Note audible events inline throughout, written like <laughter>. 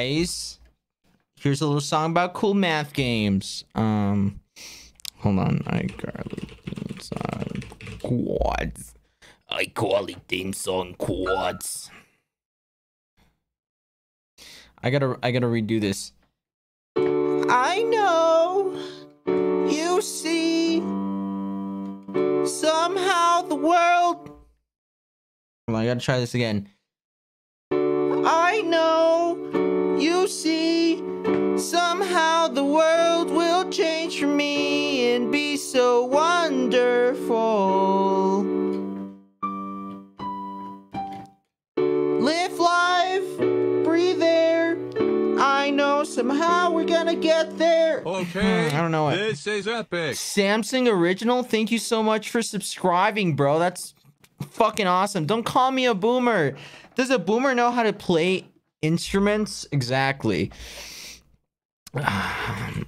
Guys. Here's a little song about cool math games. Um, hold on. I garlic on quads. I call it things on quads. I gotta, I gotta redo this. I know you see somehow the world. On, I gotta try this again. You see somehow the world will change for me and be so wonderful. Live life, breathe air. I know somehow we're gonna get there. Okay. I don't know it. This is epic. Samsung Original, thank you so much for subscribing, bro. That's fucking awesome. Don't call me a boomer. Does a boomer know how to play instruments? Exactly. It's <sighs> um,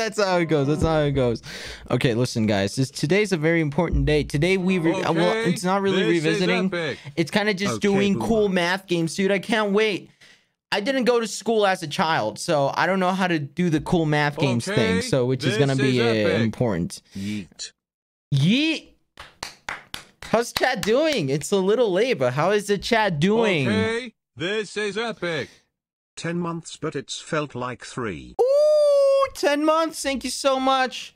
That's how it goes. That's how it goes. Okay, listen, guys. This today's a very important day. Today we re- uh, well, it's not really revisiting. It's kind of just Okay, doing boomer. cool math games, dude. I can't wait. I didn't go to school as a child, so I don't know how to do the cool math games thing. So which is gonna be uh, important. Yeet. Yeet. How's chat doing? It's a little late, but how is the chat doing? Okay. This is epic. 10 months, but it's felt like 3. Ooh, 10 months. Thank you so much.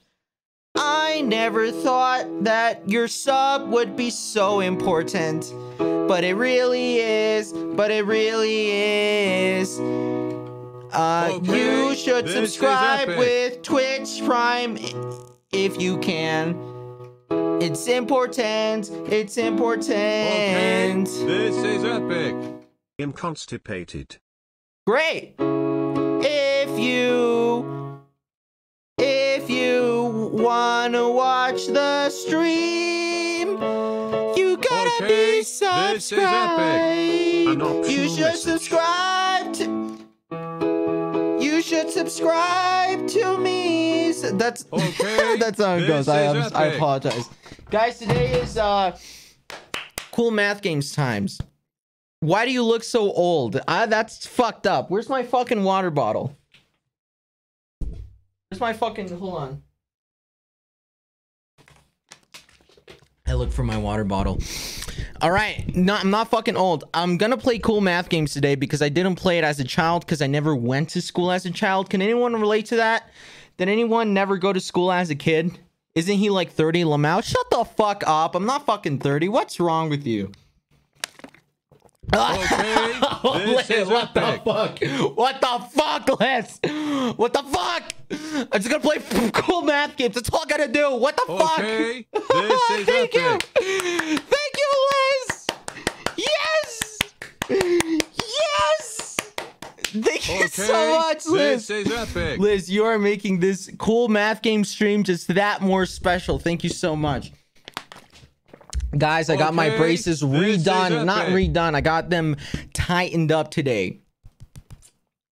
I never thought that your sub would be so important. But it really is. But it really is. Uh, Okay, you should this subscribe with Twitch Prime if you can. It's important. It's important. Okay. This is epic. I'm constipated. Great. If you wanna watch the stream, you gotta Okay, be this is epic. subscribed. You should subscribe to you should subscribe to me. That's <laughs> Okay, that's how it goes. I, I apologize, guys. Today is uh cool math games times. Why do you look so old? Ah, that's fucked up. Where's my fucking water bottle? Where's my fucking hold on. I look for my water bottle. All right, I'm not fucking old. I'm gonna play cool math games today because I didn't play it as a child because I never went to school as a child. Can anyone relate to that? Did anyone never go to school as a kid? Isn't he like 30, Lamau? Shut the fuck up. I'm not fucking 30. What's wrong with you? Okay. <laughs> This Liz, what the fuck? What the fuck, Liz? What the fuck? I'm just gonna play <laughs> cool math games. That's all I gotta do. What the Okay. fuck? <laughs> This is Thank you. Thank you, Liz. Yes. Yes. Thank you Okay. so much, Liz. This is epic. Liz, you are making this cool math game stream just that more special. Thank you so much. Guys, I got my braces redone. Not redone. I got them tightened up today.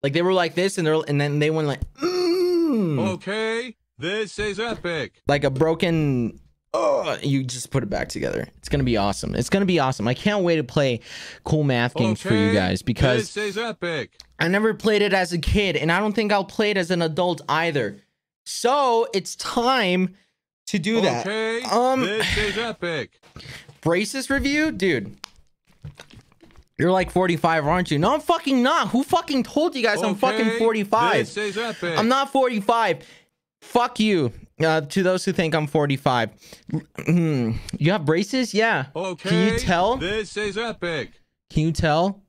Like they were like this, and they're and then they went like, mm, Okay. This is epic. like a broken. Oh, you just put it back together. It's gonna be awesome. It's gonna be awesome. I can't wait to play cool math games for you guys because this is epic. I never played it as a kid, and I don't think I'll play it as an adult either. So it's time to do that. Okay. Um, this is epic. braces review, dude. You're like 45, aren't you? No, I'm fucking not. Who fucking told you guys I'm fucking Okay, 45? This is epic. I'm not 45. Fuck you. Uh, to those who think I'm 45. Mm, You have braces? Yeah. Okay. Can you tell? This is epic. Can you tell?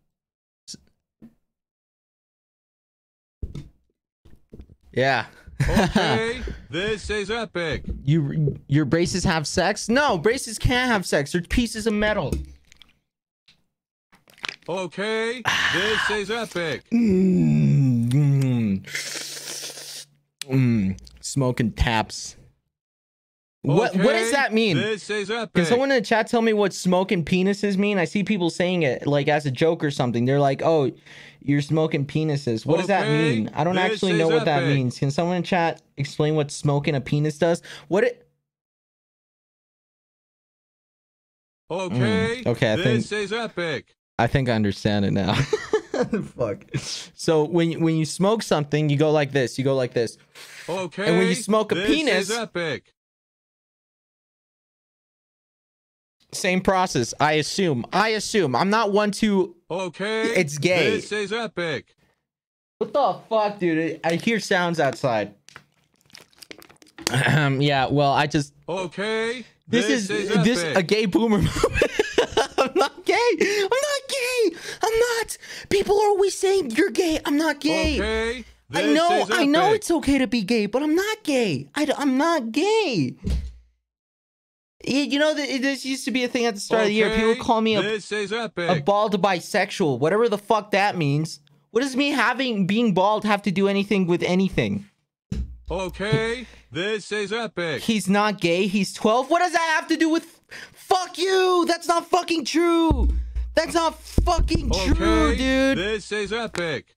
Yeah. Okay. <laughs> this is epic. You your braces have sex? No, braces can't have sex. They're pieces of metal. Okay. This is epic. Mm, mm, mm. Smoking taps. What what does that mean? This is epic. Can someone in the chat tell me what smoking penises mean? I see people saying it like as a joke or something. They're like, "Oh, you're smoking penises." What does that mean? I don't actually know what that epic. means. Can someone in chat explain what smoking a penis does? What it? Okay. Mm, okay, I this think- is epic. I think I understand it now. <laughs> Fuck. So when when you smoke something, you go like this. You go like this. Okay. And when you smoke a this penis- Same process. I assume. I assume. I'm not one to. Okay. It's gay. This is epic. What the fuck, dude? I hear sounds outside. Um, yeah. Well, I just. Okay. This, is, epic. this a gay boomer <laughs> moment. I'm not gay. I'm not gay. I'm not. People are always saying you're gay. I'm not gay. Okay. I this know. is I know it's okay to be gay, but I'm not gay. I, I, am not gay. You know, th- this used to be a thing at the start of the year. People call me a, a bald bisexual, whatever the fuck that means. What does me having being bald have to do anything with anything? Okay. This is epic. He's not gay. He's 12. What does that have to do with fuck you? That's not fucking true. That's not fucking true, Okay. dude. This is epic.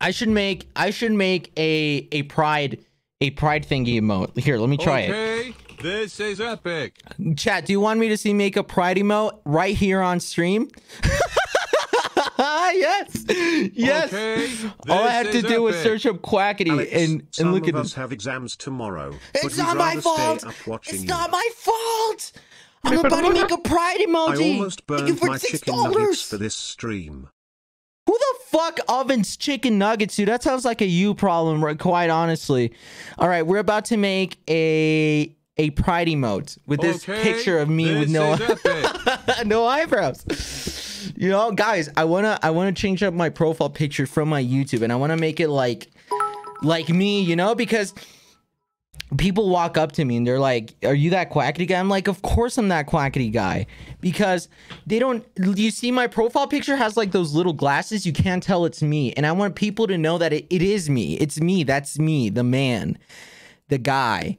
I should make I should make a a pride a pride thingy emote. Here, let me try it. Okay. This is epic. Chat, do you want me to see make a pride emote right here on stream? <laughs> yes. Yes. Okay. All I have to do was epic. search up Quackity Alex, and some and look of at us it. have exams tomorrow. It's not my fault. Stay up watching It's you. not my fault. I'm about to make a pride emoji. I emoji. almost Thank you burned for my six chicken nuggets for this stream. Who the fuck ovens chicken nuggets, dude? That sounds like a you problem. Quite honestly. All right, we're about to make a a pride emote with this Okay, picture of me with no <laughs> no eyebrows. You know, guys, I wanna I wanna change up my profile picture from my YouTube, and I wanna make it like like me, you know, because people walk up to me and they're like, "Are you that quackity guy?" I'm like, "Of course I'm that quackity guy," because they don't. You see, my profile picture has like those little glasses. You can't tell it's me, and I want people to know that it, it is me. It's me. That's me, the man, the guy.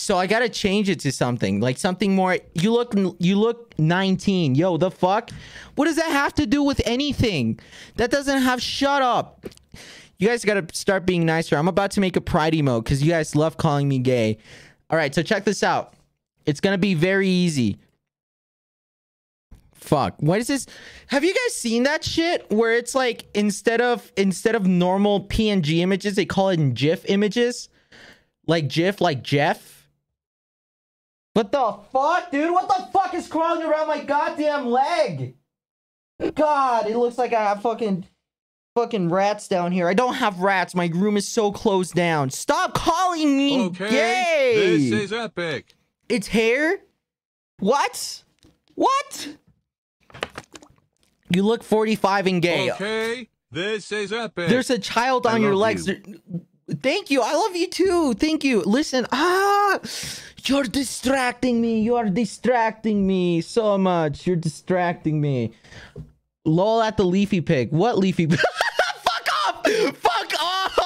So I gotta change it to something like something more. You look, you look 19. Yo, the fuck? What does that have to do with anything? That doesn't have. Shut up. You guys gotta start being nicer. I'm about to make a pride emote because you guys love calling me gay. All right, so check this out. It's gonna be very easy. Fuck. What is this? Have you guys seen that shit where it's like instead of instead of normal PNG images, they call it GIF images? Like GIF, like Jeff? What the fuck, dude? What the fuck is crawling around my goddamn leg? God, it looks like I have fucking fucking rats down here. I don't have rats. My room is so closed down. Stop calling me Okay. gay. This is epic. It's hair? What? What? You look 45 and gay. Okay. This is epic. There's a child on your legs. you. Thank you. I love you too. Thank you. Listen, ah, you're distracting me. You are distracting me so much. You're distracting me. Lol at the leafy pig. What leafy pig? <laughs> Fuck off! Fuck off!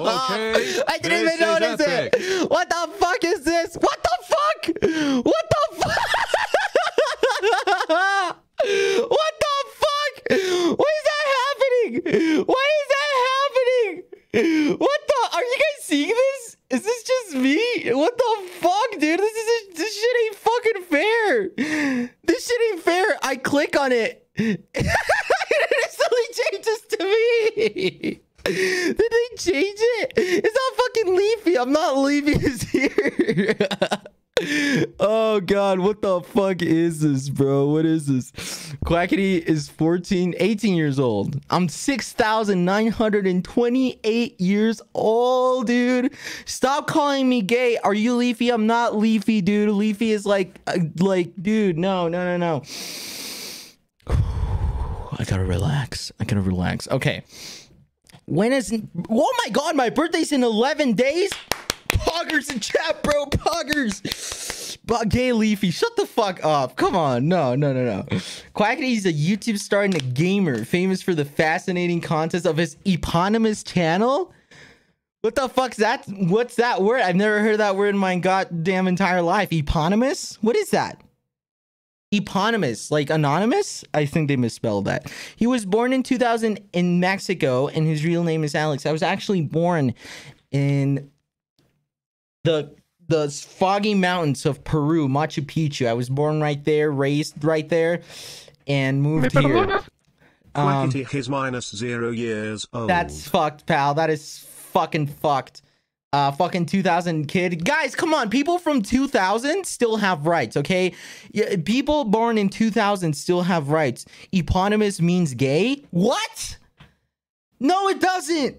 Okay, <laughs> I didn't even notice epic. it. What the fuck is this? What the fuck? What the fuck? <laughs> what the fuck? Why is that happening? Why is that happening? What the? Are you guys seeing this? Is this just me? What the fuck, dude? This is this shit ain't fucking fair. This shit ain't fair. I click on it. <laughs> it instantly changes to me. Did they change it? It's not fucking Leafy. I'm not Leafy is here. <laughs> oh god, what the fuck is this, bro? What is this? Quackity is 14, 18 years old. I'm 6,928 years old, dude. Stop calling me gay. Are you Leafy? I'm not Leafy, dude. Leafy is like, uh, like, dude, no, no, no, no. <sighs> I gotta relax. I gotta relax. Okay. When is oh my god, my birthday's in 11 days? Poggers in chat, bro. Poggers. But gay leafy, shut the fuck up. Come on. No, no, no, no. Quackity's a YouTube star and a gamer, famous for the fascinating contest of his eponymous channel. What the fuck's that? What's that word? I've never heard that word in my goddamn entire life. Eponymous? What is that? Eponymous, like anonymous? I think they misspelled that. He was born in 2000 in Mexico, and his real name is Alex. I was actually born in the the foggy mountains of Peru, Machu Picchu. I was born right there, raised right there, and moved here. Um, Quackity is minus zero years old. that's fucked, pal. That is fucking fucked. Uh, fucking 2000 kid. Guys, come on. People from 2000 still have rights, okay? Yeah, people born in 2000 still have rights. Eponymous means gay? What? No, it doesn't.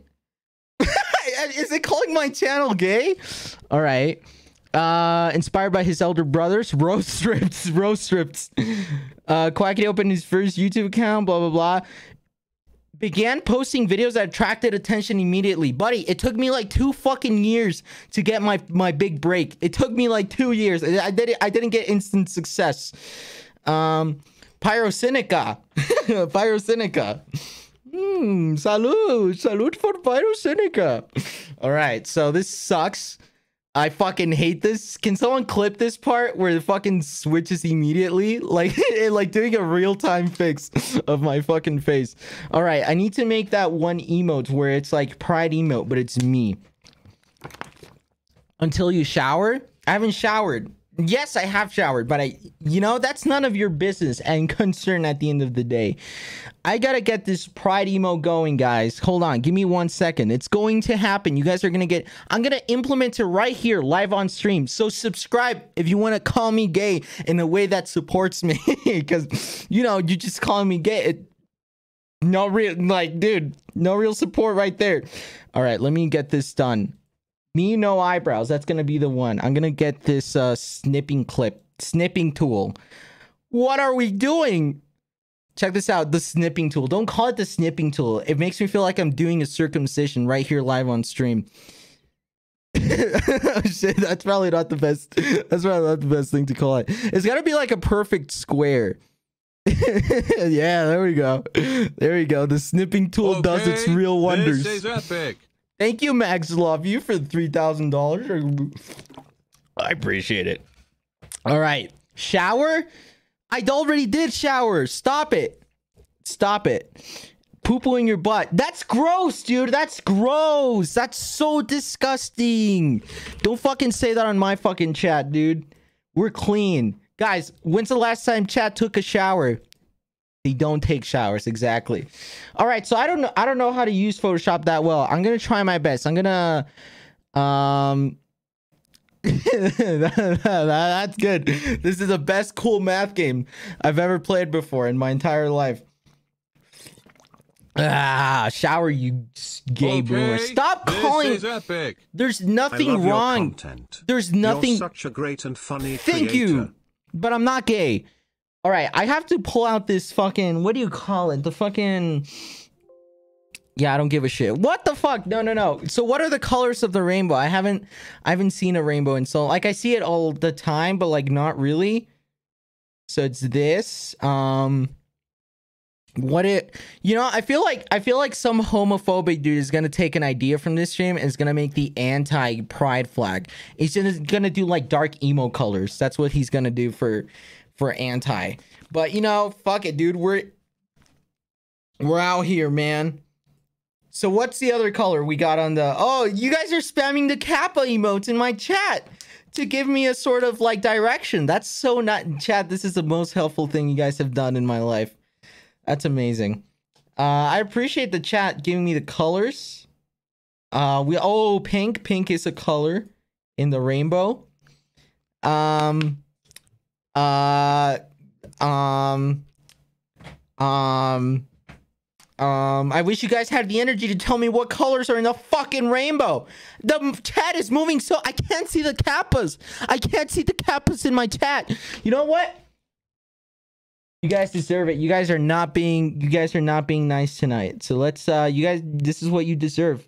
<laughs> Is it calling my channel gay? All right. Uh, inspired by his elder brothers, <laughs> roast strips, roast strips. Uh, Quackity opened his first YouTube account, blah, blah, blah began posting videos that attracted attention immediately. Buddy, it took me like two fucking years to get my my big break. It took me like two years. I did it. I didn't get instant success. Um, Pyrocynica, <laughs> Pyrocynica. Hmm, salute, salute for Pyrocynica. <laughs> All right, so this sucks. I fucking hate this. Can someone clip this part where it fucking switches immediately? <laughs> Like <laughs> like doing a real-time fix of my fucking face. All right, I need to make that one emote where it's like pride emote, but it's me. Until you shower? I haven't showered. Yes, I have showered, but I, you know, that's none of your business and concern at the end of the day. I gotta get this pride emo going, guys. Hold on, give me one second. It's going to happen. You guys are gonna get, I'm gonna implement it right here, live on stream. So subscribe if you wanna call me gay in a way that supports me. <laughs> Because, you know, you just calling me gay. It, no real, like, dude, no real support right there. All right, let me get this done. Me no eyebrows. That's gonna be the one. I'm gonna get this uh snipping clip, snipping tool. What are we doing? Check this out, the snipping tool. Don't call it the snipping tool. It makes me feel like I'm doing a circumcision right here live on stream. <laughs> Oh, shit, that's probably not the best. That's probably not the best thing to call it. It's gotta be like a perfect square. <laughs> yeah, there we go. There we go. The snipping tool does its real wonders. This is epic. Thank you, Max Love you for the three thousand dollars. I appreciate it. All right, shower. I already did shower. Stop it. Stop it. Poo poo in your butt. That's gross, dude. That's gross. That's so disgusting. Don't fucking say that on my fucking chat, dude. We're clean. Guys, when's the last time chat took a shower? They don't take showers exactly. All right, so I don't know. I don't know how to use Photoshop that well. I'm gonna try my best. I'm gonna, um, that- <laughs> that's good. This is the best cool math game I've ever played before in my entire life. Ah, shower, you s- gay boomer! Stop this calling. is epic. There's nothing wrong. content. There's nothing. You're such a great and funny Thank creator. you. But I'm not gay. All right, I have to pull out this fucking what do you call it? The fucking Yeah, I don't give a shit. What the fuck? No, no, no. So what are the colors of the rainbow? I haven't I haven't seen a rainbow in so like I see it all the time, but like not really. So it's this. Um what it you know i feel like i feel like some homophobic dude is gonna take an idea from this stream and is gonna make the anti pride flag he's gonna, gonna do like dark emo colors that's what he's gonna do for for anti but you know fuck it dude we're we're out here man so what's the other color we got on the oh you guys are spamming the kappa emotes in my chat to give me a sort of like direction that's so not chat this is the most helpful thing you guys have done in my life that's amazing. Uh, I appreciate the chat giving me the colors. Uh, we oh pink, pink is a color in the rainbow. Um, uh, um, um, um. I wish you guys had the energy to tell me what colors are in the fucking rainbow. The chat is moving so I can't see the kappas. I can't see the kappas in my chat. You know what? You guys deserve it. You guys are not being you guys are not being nice tonight. So let's uh you guys this is what you deserve.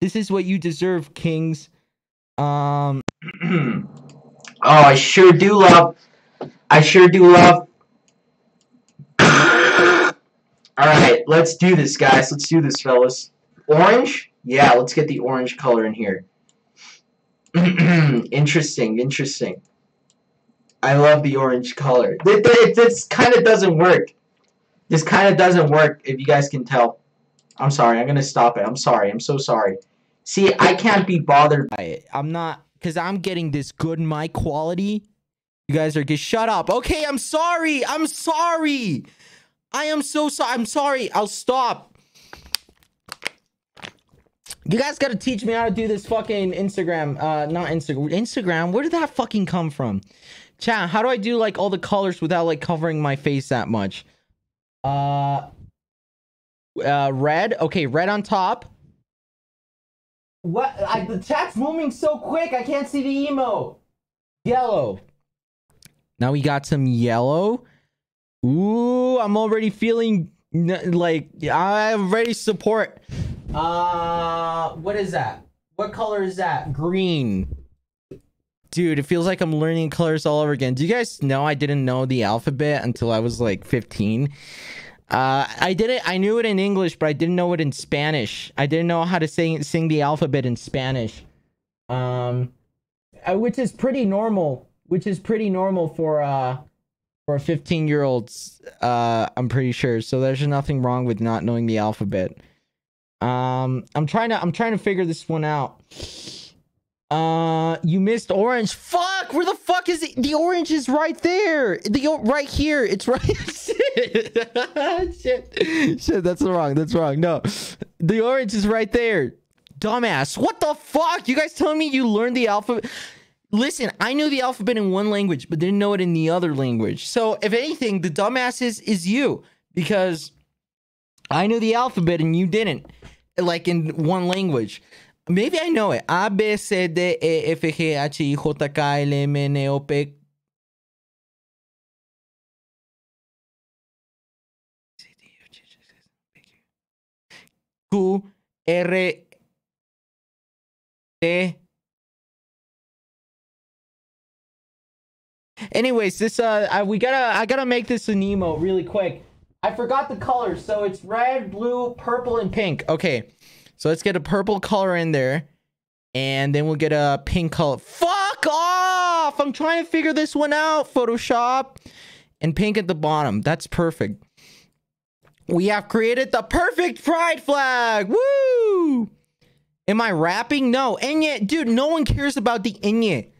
This is what you deserve, kings. Um <clears throat> Oh, I sure do love I sure do love All right, let's do this guys. Let's do this, fellas. Orange? Yeah, let's get the orange color in here. <clears throat> interesting, interesting. I love the orange color. Th- th- This kind of doesn't work. This kind of doesn't work, if you guys can tell. I'm sorry. I'm gonna stop it. I'm sorry. I'm so sorry. See, I can't be bothered by it. I'm not, cause I'm getting this good mic quality. You guys are just shut up. Okay, I'm sorry. I'm sorry. I am so sorry. I'm sorry. I'll stop. You guys gotta teach me how to do this fucking Instagram. Uh, not Instagram. Instagram. Where did that fucking come from? Chat. How do I do like all the colors without like covering my face that much? Uh, uh, red. Okay, red on top. What? I, the chat's moving so quick. I can't see the emo. Yellow. Now we got some yellow. Ooh, I'm already feeling like I already support. Uh, what is that? What color is that? Green. Dude, it feels like I'm learning colors all over again. Do you guys know I didn't know the alphabet until I was like 15? Uh, I didn't. I knew it in English, but I didn't know it in Spanish. I didn't know how to sing sing the alphabet in Spanish. Um, uh, which is pretty normal. Which is pretty normal for uh for a 15 year old. Uh, I'm pretty sure. So there's nothing wrong with not knowing the alphabet. Um, I'm trying to I'm trying to figure this one out. Uh, you missed orange. Fuck, where the fuck is it? The orange is right there. The right here. It's right. Shit. <laughs> Shit. Shit. That's wrong. That's wrong. No, the orange is right there. Dumbass. What the fuck? You guys telling me you learned the alphabet? Listen, I knew the alphabet in one language, but didn't know it in the other language. So, if anything, the dumbass is, is you because I knew the alphabet and you didn't, like in one language. Maybe I know it. A, B, C, D, E, F, G, H, I, J, K, L, M, N, O, P. Q, R, T. Anyways, this uh, I, we gotta I gotta make this an emo really quick. I forgot the colors, so it's red, blue, purple, and pink. Okay, so let's get a purple color in there, and then we'll get a pink color. Fuck off! I'm trying to figure this one out. Photoshop, and pink at the bottom. That's perfect. We have created the perfect pride flag. Woo! Am I rapping? No. Enye, dude, no one cares about the Enye.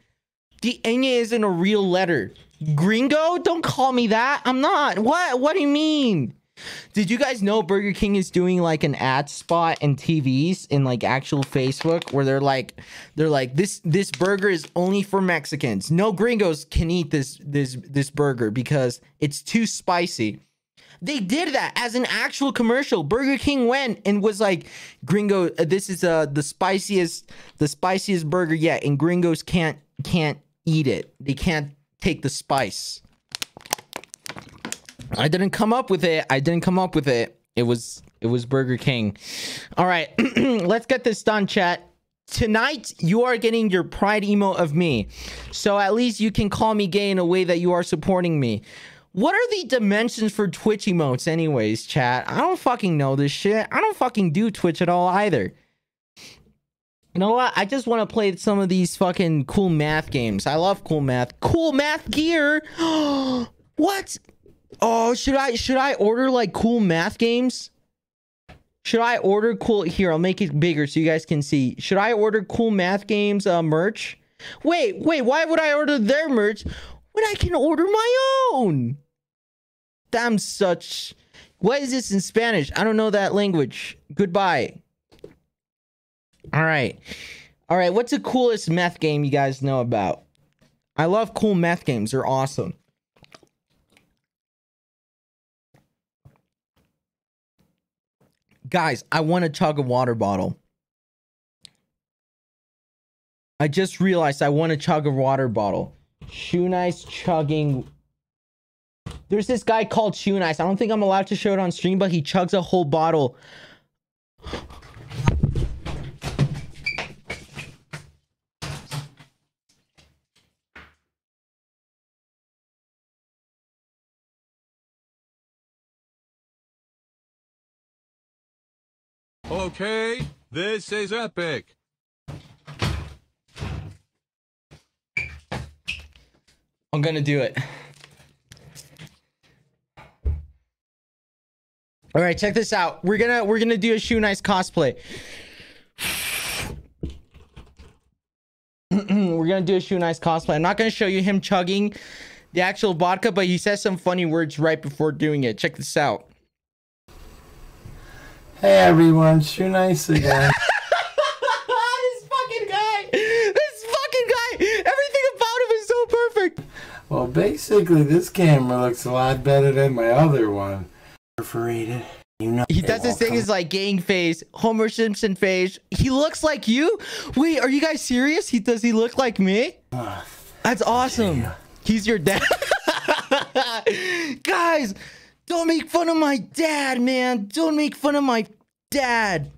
The Enye isn't a real letter. Gringo? Don't call me that. I'm not. What? What do you mean? Did you guys know Burger King is doing like an ad spot in TVs in like actual Facebook where they're like they're like this this burger is only for Mexicans. No gringos can eat this this this burger because it's too spicy. They did that as an actual commercial. Burger King went and was like, "Gringo, uh, this is uh the spiciest the spiciest burger yet, and gringos can't can't eat it. They can't take the spice." I didn't come up with it. I didn't come up with it. It was it was Burger King. All right, <clears throat> let's get this done, chat. Tonight you are getting your pride emo of me. So at least you can call me gay in a way that you are supporting me. What are the dimensions for Twitch emotes anyways, chat? I don't fucking know this shit. I don't fucking do Twitch at all either. You know what? I just want to play some of these fucking cool math games. I love cool math. Cool math gear. <gasps> what? Oh, should I should I order like cool math games? Should I order cool here, I'll make it bigger so you guys can see. Should I order cool math games uh merch? Wait, wait, why would I order their merch when I can order my own? Damn such What is this in Spanish? I don't know that language. Goodbye. All right. All right, what's the coolest meth game you guys know about? I love cool meth games. They're awesome. Guys, I want to chug a water bottle. I just realized I want to chug a water bottle. Shoenice chugging. There's this guy called Shoenice. I don't think I'm allowed to show it on stream, but he chugs a whole bottle. Okay, this is epic. I'm gonna do it. All right, check this out. We're gonna we're gonna do a Shoenice cosplay. <clears throat> we're gonna do a Shoenice cosplay. I'm not gonna show you him chugging the actual vodka, but he says some funny words right before doing it. Check this out. Hey everyone, Shoenice again. <laughs> this fucking guy! This fucking guy! Everything about him is so perfect. well, basically, this camera looks a lot better than my other one. Perforated. You know. He does this thing is like gang face, Homer Simpson face. He looks like you. Wait, are you guys serious? He does he look like me? That's awesome. He's your dad. <laughs> guys, don't make fun of my dad, man. Don't make fun of my dad.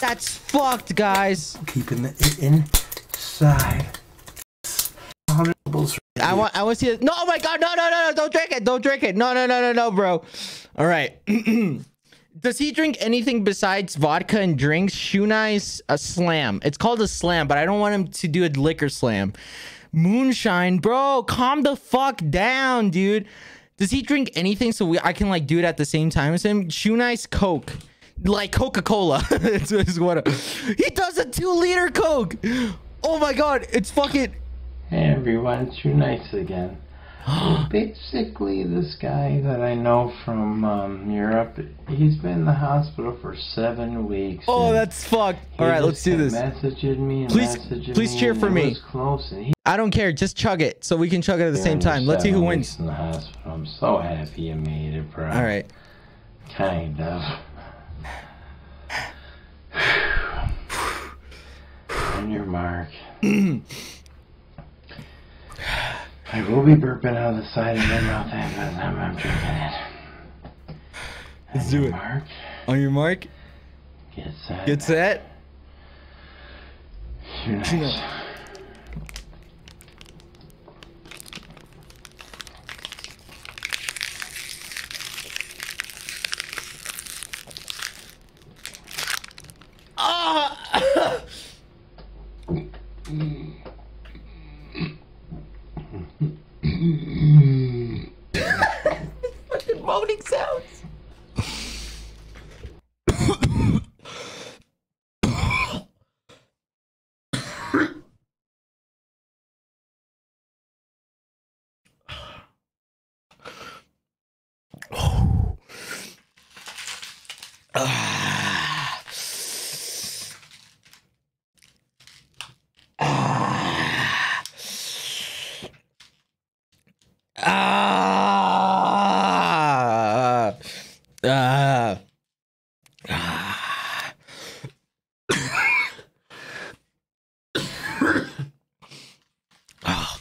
That's fucked, guys. keeping it inside. I want I want to see it. No, oh my god, no, no, no, no, don't drink it. Don't drink it. No, no, no, no, no, bro. All right. <clears throat> Does he drink anything besides vodka and drinks? Shunai's a slam. It's called a slam, but I don't want him to do a liquor slam. Moonshine, bro, calm the fuck down, dude. Does he drink anything so we I can like do it at the same time as him? Shunai's Coke. Like Coca-Cola. <laughs> he does a two liter Coke. Oh my god, it's fucking Hey everyone, Nice again. <gasps> Basically, this guy that I know from um, Europe, he's been in the hospital for seven weeks. Oh, that's fucked. All right, let's do this. Messaging me Please- messaging please me, cheer for me. I don't care. Just chug it so we can chug it at the same time. Let's see who wins. In the hospital. I'm so happy you made it, bro. All right. Kind of. <sighs> <sighs> On your mark. <clears throat> I will be burping out of the side of my mouth the time I'm drinking it. Let's do it. Mark. On your mark, Get set. get set. You're nice. Ah! Fucking moaning sounds. Ah. Ah. Ah. Ah. Ah. Ah.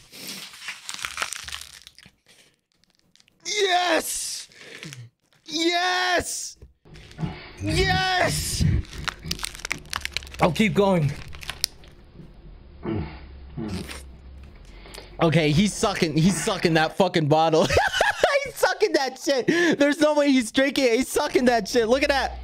Yes! Yes! Yes! I'll keep going. Okay, he's sucking. He's sucking that fucking bottle. <laughs> he's sucking that shit. There's no way he's drinking it. He's sucking that shit. Look at that.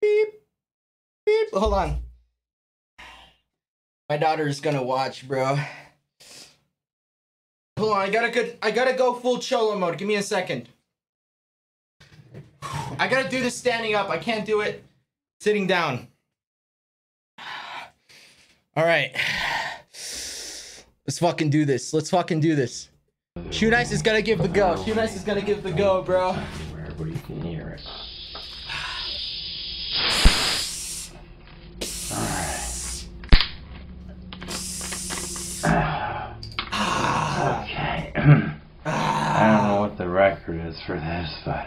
Beep. Beep. Hold on. My daughter's gonna watch, bro. Hold on, I gotta go. I gotta go full cholo mode. Give me a second. I gotta do this standing up. I can't do it sitting down. All right. Let's fucking do this. Let's fucking do this. Shoenice is gonna give the go. Shoenice is gonna give the go, bro. Record is for this, but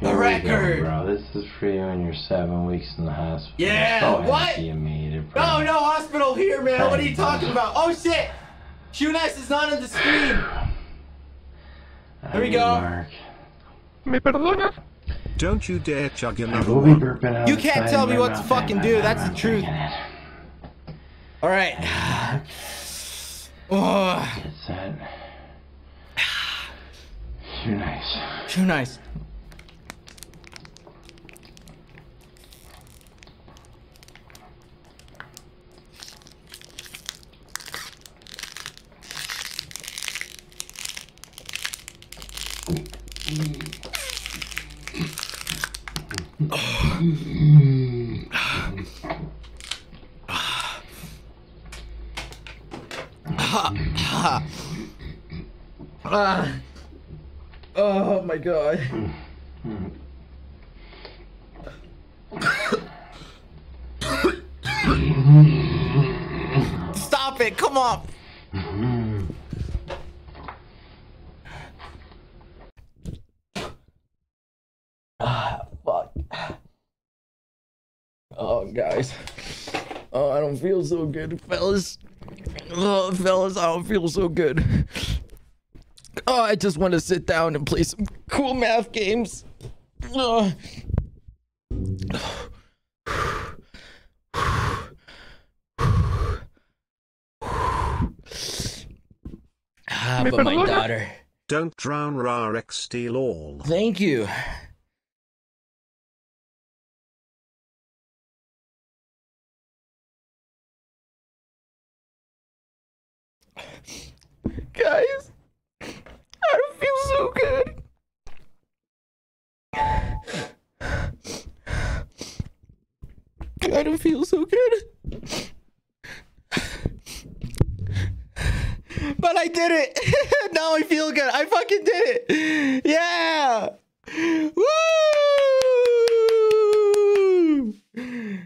The here we record. go, bro. This is for you and your seven weeks in the hospital. Yeah, so what? happy you made it, bro. No, no hospital here, man. What are you talking about? Oh shit! Shoenice is not on the screen. <sighs> Here we go. Mark. Don't you dare chug I another will be one. You can't tell me what to fucking do. That's the truth. <sighs> All right. Oh, It's that. You're nice. Shoenice. <sighs> <sighs> <sighs> Ah. Oh my god. Stop it! Come on! Ah, fuck. Oh, guys. Oh, I don't feel so good, fellas. Oh, fellas, I don't feel so good. Oh, I just want to sit down and play some cool math games. Oh. Ah, but my daughter. Don't drown Rarek steal all. Thank you. Guys, I don't feel so good. I don't feel so good. But I did it. <laughs> now I feel good. I fucking did it. Yeah. Woo! <laughs>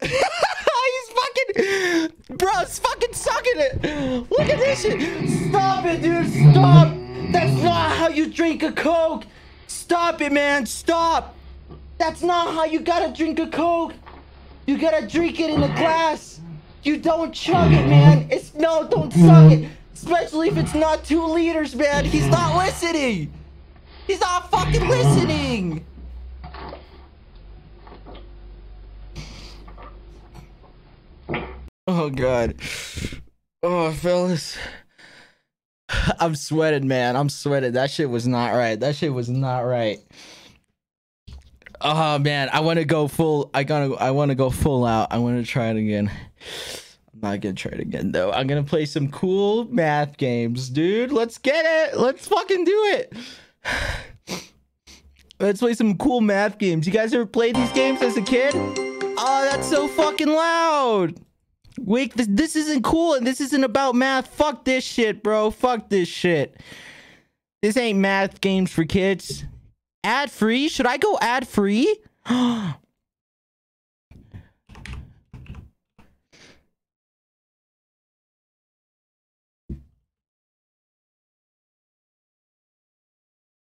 He's fucking, bro. It's fucking sucking it. Look at this shit. Stop it, dude. Stop. That's not how you drink a coke. Stop it, man. Stop. That's not how you gotta drink a coke. You gotta drink it in a glass. You don't chug it, man. It's no, don't suck it. Especially if it's not two liters, man. He's not listening. He's not fucking listening. Oh god. Oh, fellas. <laughs> I'm sweating, man. I'm sweating. That shit was not right. That shit was not right. Oh man, I want to go full. I gotta. I want to go full out. I want to try it again. I'm not gonna try it again though. I'm gonna play some cool math games, dude. Let's get it. Let's fucking do it. <sighs> Let's play some cool math games. You guys ever played these games as a kid? Oh, that's so fucking loud. Wait, this, this isn't cool and this isn't about math. Fuck this shit, bro. Fuck this shit. This ain't math games for kids. Ad free? Should I go ad free? <gasps>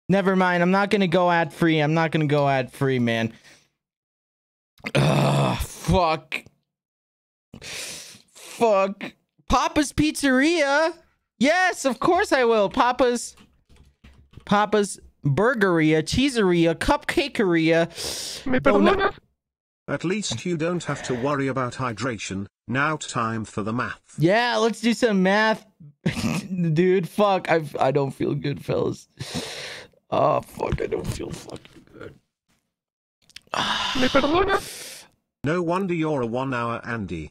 Never mind. I'm not gonna go ad free. I'm not gonna go ad free, man. Ugh, fuck. Fuck. Papa's Pizzeria. Yes, of course I will. Papa's Papa's Burgeria, Cheeseria, Cupcakeria. Donut- At least you don't have to worry about hydration. Now time for the math. Yeah, let's do some math. <laughs> Dude, fuck. I I don't feel good, fellas. Oh, fuck. I don't feel fucking good. No wonder you're a one hour Andy.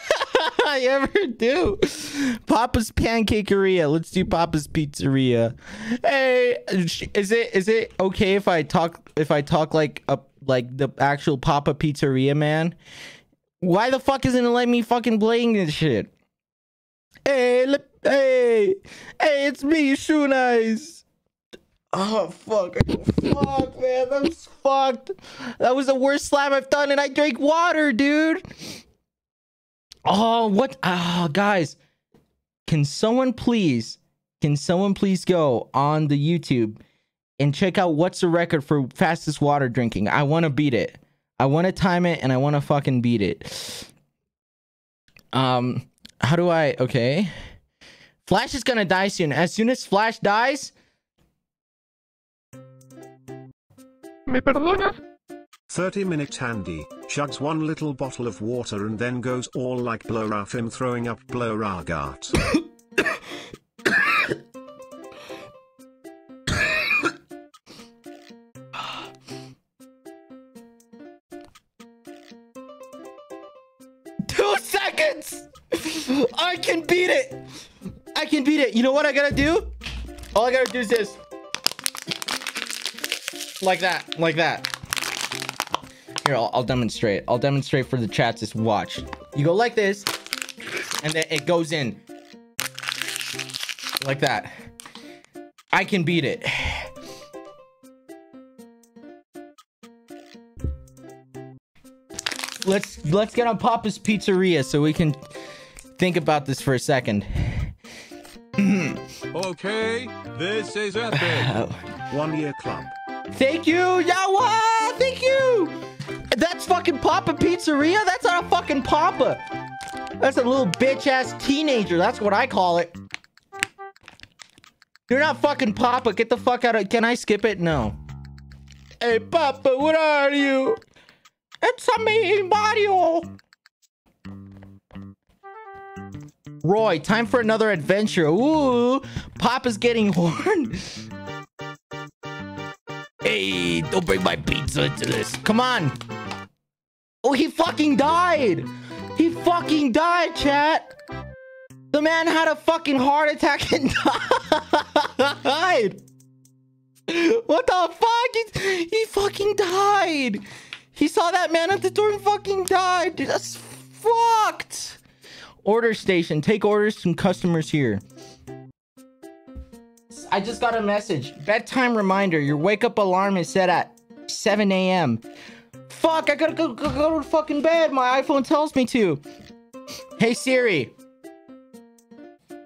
I ever do. Papa's Pancakeria. Let's do Papa's Pizzeria. Hey, is it is it okay if I talk if I talk like a like the actual Papa Pizzeria man? Why the fuck isn't it letting me fucking playing this shit? Hey, hey, hey, it's me, Shoenice. Oh fuck! Fuck, man, that was fucked. That was the worst slime I've done, and I drank water, dude. Oh, what? Ah, guys, can someone please, can someone please go on the YouTube and check out what's the record for fastest water drinking? I want to beat it. I want to time it, and I want to fucking beat it. Um, how do I? Okay, Flash is gonna die soon. As soon as Flash dies. ¿Me perdonas? 30 minute handy, chugs one little bottle of water and then goes all like Blorafim throwing up Bloragart. <coughs> Two seconds! I can beat it! I can beat it. You know what I gotta do? All I gotta do is this. Like that. Like that. Here, I'll, I'll demonstrate. I'll demonstrate for the chat. Just watch. You go like this, and then it goes in. Like that. I can beat it. Let's let's get on Papa's Pizzeria so we can think about this for a second. <clears throat> Okay, this is epic. <laughs> One year club. Thank you, Yawa! Thank you! That's fucking Papa Pizzeria? That's not a fucking Papa. That's a little bitch ass teenager. That's what I call it. You're not fucking Papa. Get the fuck out of Can I skip it? No. Hey, Papa, what are you? It's a me, Mario. Roy, time for another adventure. Ooh, Papa's getting <laughs> horned. Hey, don't bring my pizza into this. Come on. Oh, he fucking died. He fucking died, chat. The man had a fucking heart attack and <laughs> died. What the fuck? He, he fucking died. He saw that man at the door and fucking died. Dude, that's fucked. Order station. Take orders from customers here. I just got a message. Bedtime reminder. Your wake up alarm is set at 7 a.m. Fuck, I gotta go, go, go to fucking bed. My iPhone tells me to. Hey Siri.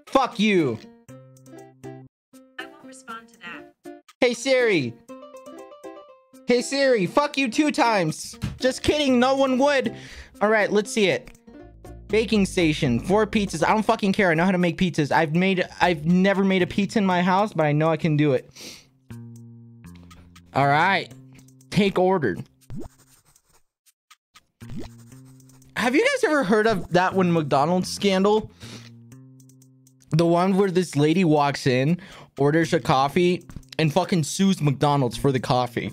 Fuck you. I won't respond to that. Hey Siri. Hey Siri, fuck you two times. Just kidding, no one would. All right, let's see it. Baking station, four pizzas. I don't fucking care. I know how to make pizzas. I've made I've never made a pizza in my house, but I know I can do it. All right. Take order. Have you guys ever heard of that one McDonald's scandal? The one where this lady walks in, orders a coffee, and fucking sues McDonald's for the coffee.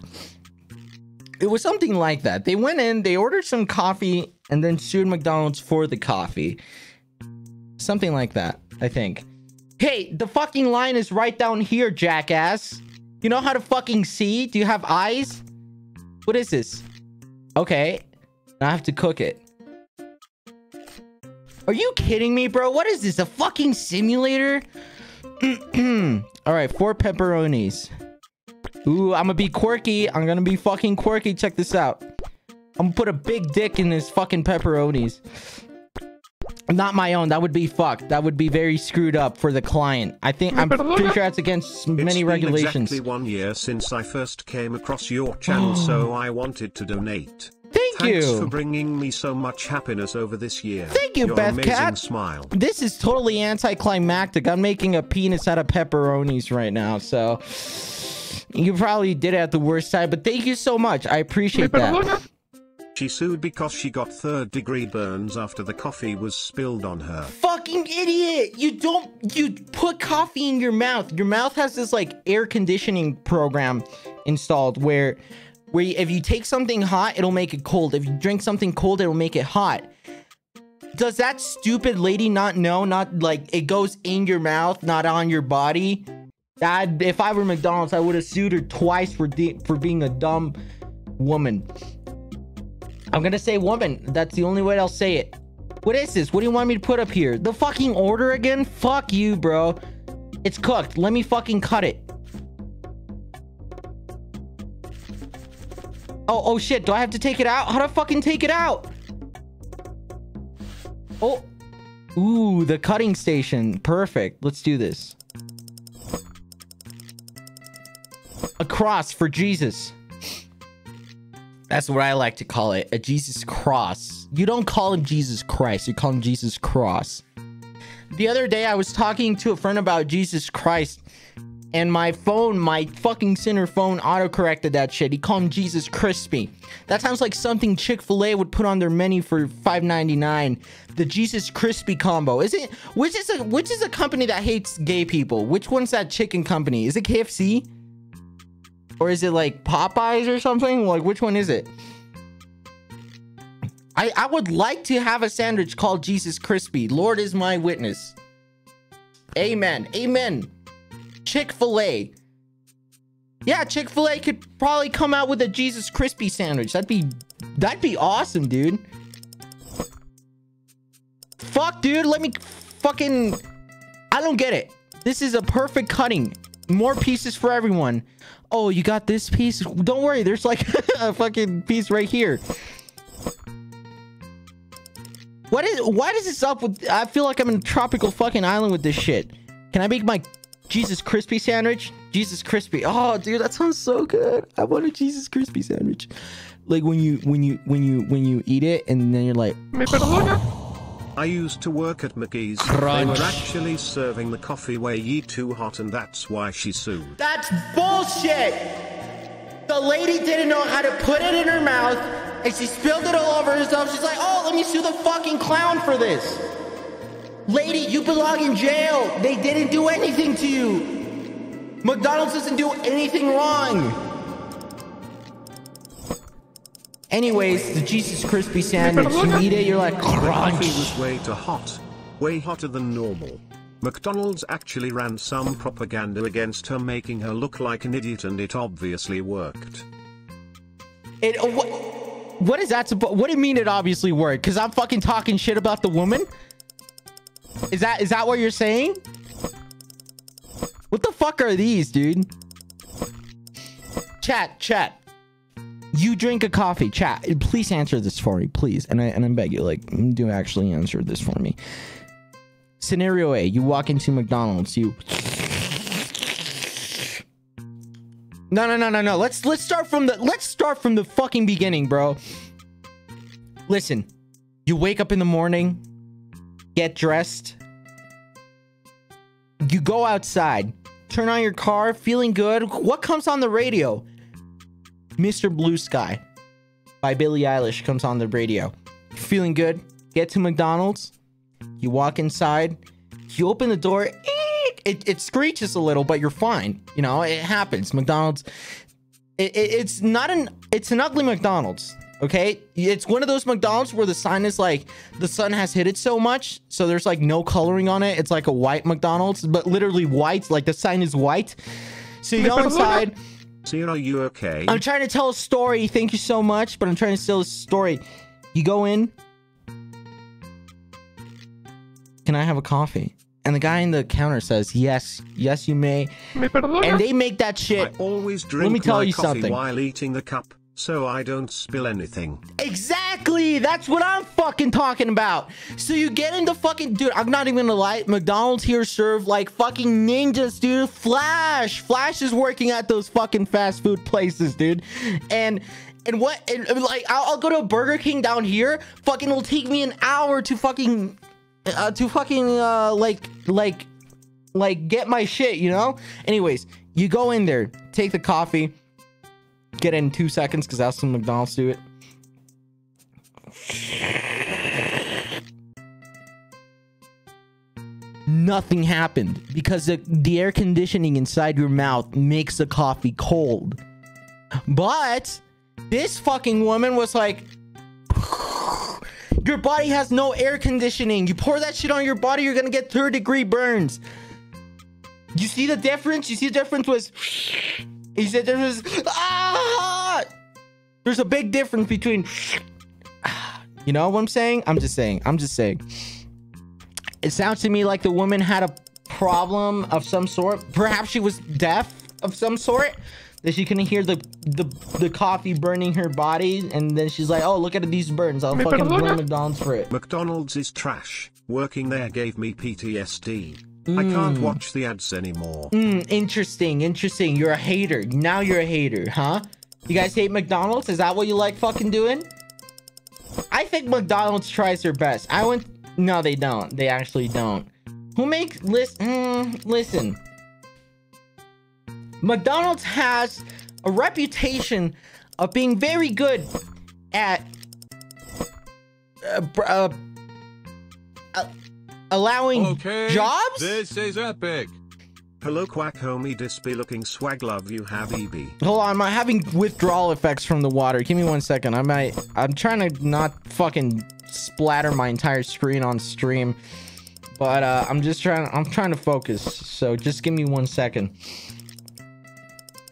It was something like that. They went in, they ordered some coffee, and then sued McDonald's for the coffee. Something like that, I think. Hey, the fucking line is right down here, jackass. You know how to fucking see? Do you have eyes? What is this? Okay. I have to cook it. Are you kidding me, bro? What is this? A fucking simulator? <clears throat> All right, four pepperonis. Ooh, I'm gonna be quirky. I'm gonna be fucking quirky. Check this out. I'm gonna put a big dick in his fucking pepperonis. Not my own. That would be fucked. That would be very screwed up for the client. I think I'm <laughs> pretty sure that's against many it's been regulations. exactly one year since I first came across your channel, so <gasps> I wanted to donate. Thank Thanks you. for bringing me so much happiness over this year. Thank you, Your Beth amazing Cat. smile. This is totally anticlimactic. I'm making a penis out of pepperonis right now, so you probably did it at the worst time. But thank you so much. I appreciate that. She sued because she got third degree burns after the coffee was spilled on her. Fucking idiot! You don't. You put coffee in your mouth. Your mouth has this like air conditioning program installed where where if you take something hot, it'll make it cold. If you drink something cold, it'll make it hot. Does that stupid lady not know? Not like it goes in your mouth, not on your body. That if I were McDonald's, I would have sued her twice for for being a dumb woman. I'm gonna say woman. That's the only way I'll say it. What is this? What do you want me to put up here? The fucking order again? Fuck you, bro. It's cooked. Let me fucking cut it. Oh, oh shit. Do I have to take it out? How I fucking take it out? Oh. Ooh, the cutting station. Perfect. Let's do this. A cross for Jesus. That's what I like to call it. A Jesus cross. You don't call him Jesus Christ. You call him Jesus cross. The other day I was talking to a friend about Jesus Christ and my phone, my fucking center phone auto-corrected that shit. He called him Jesus Crispy. That sounds like something Chick-fil-A would put on their menu for $5.99. The Jesus Crispy combo. Is it which is a which is a company that hates gay people? Which one's that chicken company? Is it KFC? Or is it like Popeyes or something? Like which one is it? I, I would like to have a sandwich called Jesus Crispy. Lord is my witness. Amen. Amen. Chick fil A. Yeah, Chick fil A could probably come out with a Jesus Crispy sandwich. That'd be that'd be awesome, dude. Fuck, dude. Let me fucking. I don't get it. This is a perfect cutting. More pieces for everyone. Oh, you got this piece? Don't worry. There's like <laughs> a fucking piece right here. What is? Why does this up with? I feel like I'm in a tropical fucking island with this shit. Can I make my Jesus Crispy sandwich? Jesus Crispy. Oh, dude, that sounds so good. I want a Jesus Crispy sandwich. Like when you when you when you when you eat it and then you're like. <gasps> I used to work at McGee's. They Crunch. were actually serving the coffee way ye too hot and that's why she sued. That's bullshit. The lady didn't know how to put it in her mouth and she spilled it all over herself. She's like, oh, let me sue the fucking clown for this. Lady, you belong in jail. They didn't do anything to you. McDonald's doesn't do anything wrong. Anyways, the Jesus Crispy sandwich, you eat it, you're like, Coffee crunch. was way too hot. Way hotter than normal. McDonald's actually ran some propaganda against her making her look like an idiot and it obviously worked. It, uh, what, what is that? What do you mean it obviously worked? Because I'm fucking talking shit about the woman. Is that is that what you're saying? What the fuck are these, dude? Chat, chat. You drink a coffee, chat. Please answer this for me, please. And I and I beg you, like, do actually answer this for me. Scenario A: You walk into McDonald's. You. No, no, no, no, no. Let's let's start from the let's start from the fucking beginning, bro. Listen, you wake up in the morning, get dressed, you go outside, turn on your car, feeling good. What comes on the radio? Mr. Blue Sky by Billie Eilish comes on the radio. Feeling good, get to McDonald's, you walk inside, you open the door, it, it screeches a little, but you're fine. You know, it happens. McDonald's, it, it- it's not an, it's an ugly McDonald's. Okay, it's one of those McDonald's where the sign is like the sun has hit it so much, so there's like no coloring on it. It's like a white McDonald's, but literally white. Like the sign is white. So you go <laughs> inside. Sierra, are you okay? I'm trying to tell a story. Thank you so much, but I'm trying to tell a story. You go in. Can I have a coffee? And the guy in the counter says, "Yes, yes, you may." And they make that I shit. always drink me tell my you coffee something. while eating the cup, so I don't spill anything. Exactly. That's what I'm fucking talking about. So you get into fucking dude. I'm not even gonna lie. McDonald's here serve like fucking ninjas, dude. Flash, Flash is working at those fucking fast food places, dude. And and what? And, like I'll, I'll go to Burger King down here. Fucking it'll take me an hour to fucking uh, to fucking uh like like like get my shit. You know. Anyways, you go in there, take the coffee. Get in two seconds because that's when McDonald's do it. Nothing happened because the, the air conditioning inside your mouth makes the coffee cold. But This fucking woman was like, your body has no air conditioning. You pour that shit on your body, you're gonna get third degree burns. You see the difference? You see the difference was, you said there was, ah! There's a big difference between, <sighs> you know what I'm saying? I'm just saying. I'm just saying. It sounds to me like the woman had a problem of some sort. Perhaps she was deaf of some sort. That she couldn't hear the, the the coffee burning her body, and then she's like, "Oh, look at these burns! I'll fucking blame McDonald's for it." McDonald's is trash. Working there gave me PTSD. I can't watch the ads anymore. Hmm, interesting, interesting. You're a hater. Now you're a hater, huh? You guys hate McDonald's? Is that what you like fucking doing? I think McDonald's tries their best. I went. No, they don't. They actually don't. Who makes list? Mm, listen. McDonald's has a reputation of being very good at uh, uh, allowing Okay. jobs. This is epic. Hello quack homie dispy looking swag love you have E EB. Hold on, I'm having withdrawal effects from the water. Give me one second. I might. I'm trying to not fucking splatter my entire screen on stream, but uh, I'm just trying. I'm trying to focus. So just give me one second.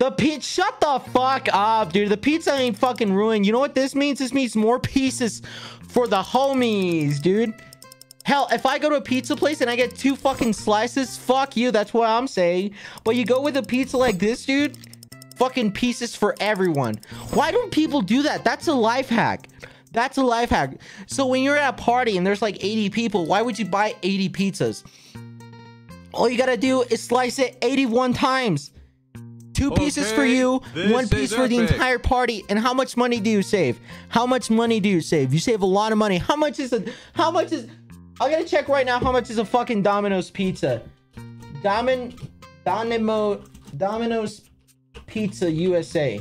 The pizza. Shut the fuck up, dude. The pizza ain't fucking ruined. You know what this means? This means more pieces for the homies, dude. Hell, if I go to a pizza place and I get two fucking slices, fuck you. That's what I'm saying. But you go with a pizza like this, dude, fucking pieces for everyone. Why don't people do that? That's a life hack. That's a life hack. So when you're at a party and there's like 80 people, why would you buy 80 pizzas? All you gotta do is slice it 81 times. Two pieces for you, one piece for the entire party. And how much money do you save? How much money do you save? You save a lot of money. How much is it? how much is I gotta check right now how much is a fucking Domino's pizza. Domin Domino Domino's Pizza USA.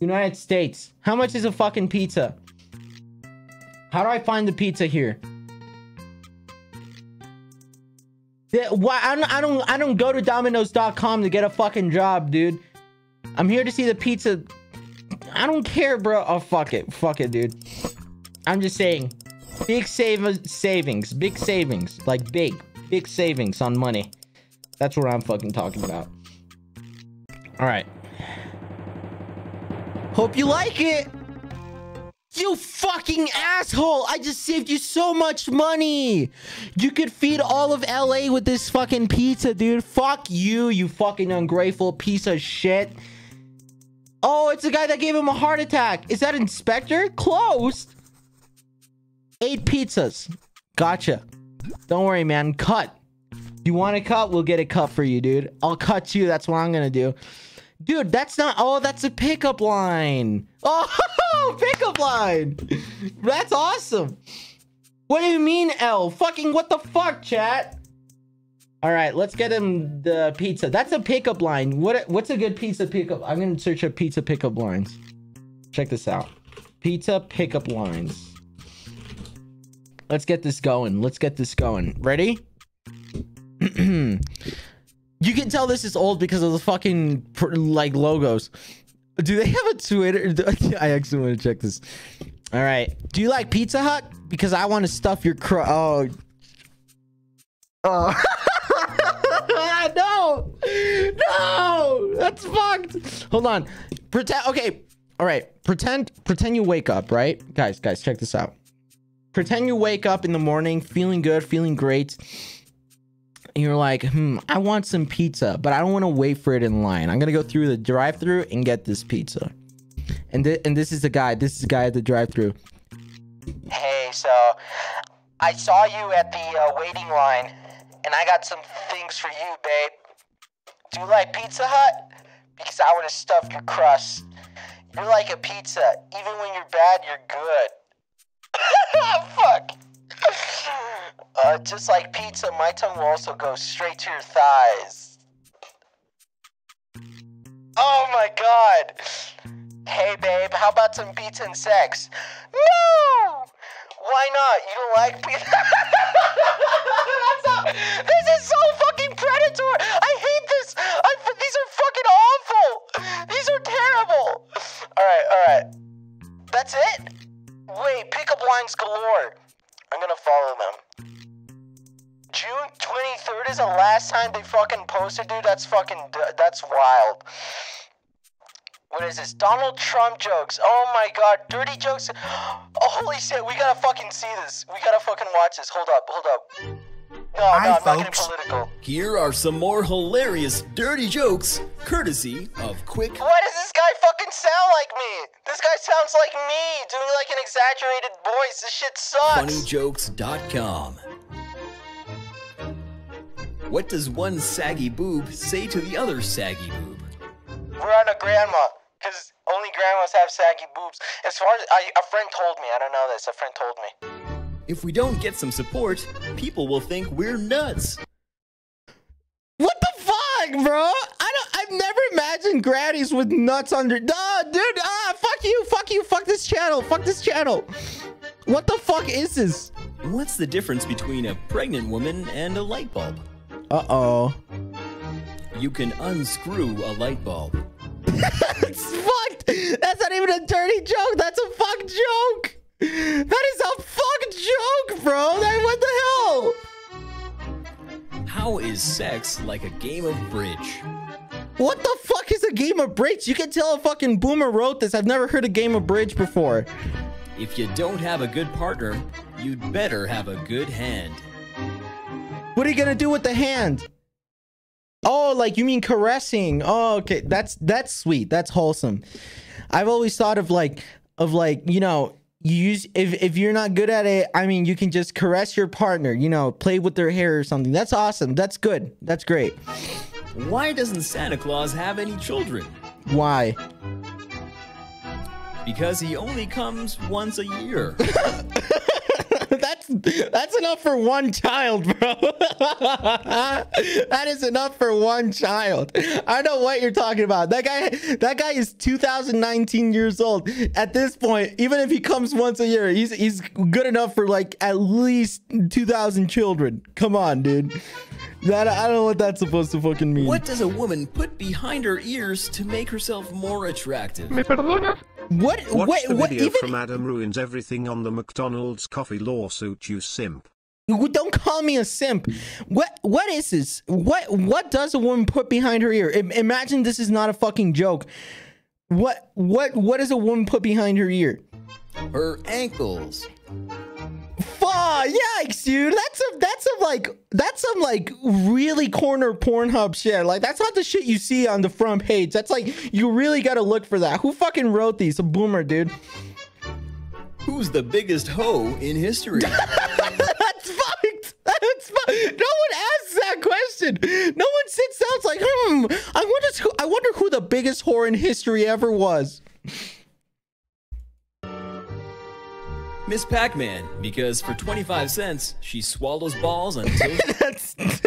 United States. How much is a fucking pizza? How do I find the pizza here? Yeah, Why I don't I don't I don't go to Domino's.com to get a fucking job, dude. I'm here to see the pizza. I don't care, bro. Oh fuck it. Fuck it, dude. I'm just saying. Big save savings. Big savings. Like big. Big savings on money. That's what I'm fucking talking about. Alright. Hope you like it. You fucking asshole! I just saved you so much money! You could feed all of LA with this fucking pizza, dude. Fuck you, you fucking ungrateful piece of shit. Oh, it's the guy that gave him a heart attack. Is that Inspector? Closed. Eight pizzas. Gotcha. Don't worry, man. Cut. You want a cut? We'll get a cut for you, dude. I'll cut you. That's what I'm gonna do. Dude, that's not. Oh, that's a pickup line. <laughs> Oh, pickup line. That's awesome. What do you mean, L? Fucking what the fuck, chat? All right, let's get him the pizza. That's a pickup line. What? What's a good pizza pickup? I'm gonna search up pizza pickup lines. Check this out. Pizza pickup lines. Let's get this going. Let's get this going. Ready? <clears throat> You can tell this is old because of the fucking like logos. Do they have a Twitter? <laughs> I actually want to check this. All right. Do you like Pizza Hut? Because I want to stuff your cr. Oh. Oh. <laughs> no. That's fucked. Hold on. Pretend. Okay. All right. Pretend. Pretend you wake up. Right, guys. Guys, check this out. Pretend you wake up in the morning, feeling good, feeling great and you're like, hmm, I want some pizza, but I don't want to wait for it in line. I'm gonna go through the drive-through and get this pizza. And th- and this is the guy. This is the guy at the drive-through. Hey, so I saw you at the uh, waiting line, and I got some things for you, babe. Do you like Pizza Hut? Because I want to stuff your crust. You're like a pizza. Even when you're bad, you're good. <laughs> Fuck. Uh, just like pizza, my tongue will also go straight to your thighs. Oh my god. Hey babe, how about some pizza and sex? No! Why not? You don't like pizza? <laughs> That's so, this is so fucking predatory. I hate. These are fucking awful. These are terrible. All right, all right. That's it. Wait, pickup lines galore. I'm gonna follow them. June 23rd is the last time they fucking posted, dude. That's fucking, that's wild. What is this? Donald Trump jokes. Oh my god, dirty jokes. <gasps> Oh, holy shit, we gotta fucking see this. We gotta fucking watch this. Hold up, hold up. No, no, I'm not getting political. Here are some more hilarious dirty jokes, courtesy of Quick. Why does this guy fucking sound like me? This guy sounds like me, doing like an exaggerated voice. This shit sucks. funnyjokes.com. What does one saggy boob say to the other saggy boob? We're on a grandma, because only grandmas have saggy boobs. As far as I, a friend told me, I don't know this. A friend told me. If we don't get some support, people will think we're nuts. What the fuck, bro? I don't. I've never imagined grannies with nuts under. Nah, dude. Ah, fuck you. Fuck you. Fuck this channel. Fuck this channel. What the fuck is this? What's the difference between a pregnant woman and a light bulb? Uh oh. You can unscrew a light bulb. <laughs> That's fucked. That's not even a dirty joke. That's a fuck joke. That is a fuck joke, bro. What the hell? How is sex like a game of bridge? What the fuck is a game of bridge? You can tell a fucking boomer wrote this. I've never heard a game of bridge before. If you don't have a good partner, you'd better have a good hand. What are you gonna do with the hand? Oh, like you mean caressing? Oh, okay. That's that's sweet. That's wholesome. I've always thought of like of like you know you use if if you're not good at it. I mean, you can just caress your partner. You know, play with their hair or something. That's awesome. That's good. That's great. Why doesn't Santa Claus have any children? Why? Because he only comes once a year. <laughs> that's that's enough for one child, bro. <laughs> that is enough for one child. I know what you're talking about. That guy that guy is 2019 years old. At this point, even if he comes once a year, he's he's good enough for like at least 2000 children. Come on, dude. That I don't know what that's supposed to fucking mean. What does a woman put behind her ears to make herself more attractive? ¿Me perdonas? What Watch wait, the what video even from Adam ruins everything on the McDonald's coffee lawsuit, you simp. Don't call me a simp. What what is this? What what does a woman put behind her ear? Im- Imagine this is not a fucking joke. What what what does a woman put behind her ear? Her ankles. Fuck, yikes, dude. That's some that's some like that's some like really corner Pornhub shit. Like that's not the shit you see on the front page. That's like you really gotta look for that. Who fucking wrote these? A boomer, dude. Who's the biggest hoe in history? <laughs> That's fucked. That's fucked. No one asks that question. No one sits down. It's like, hmm. I wonder. Who, I wonder who the biggest whore in history ever was. Miss Pac-Man, because for 25 cents, she swallows balls until <laughs> That's. <laughs>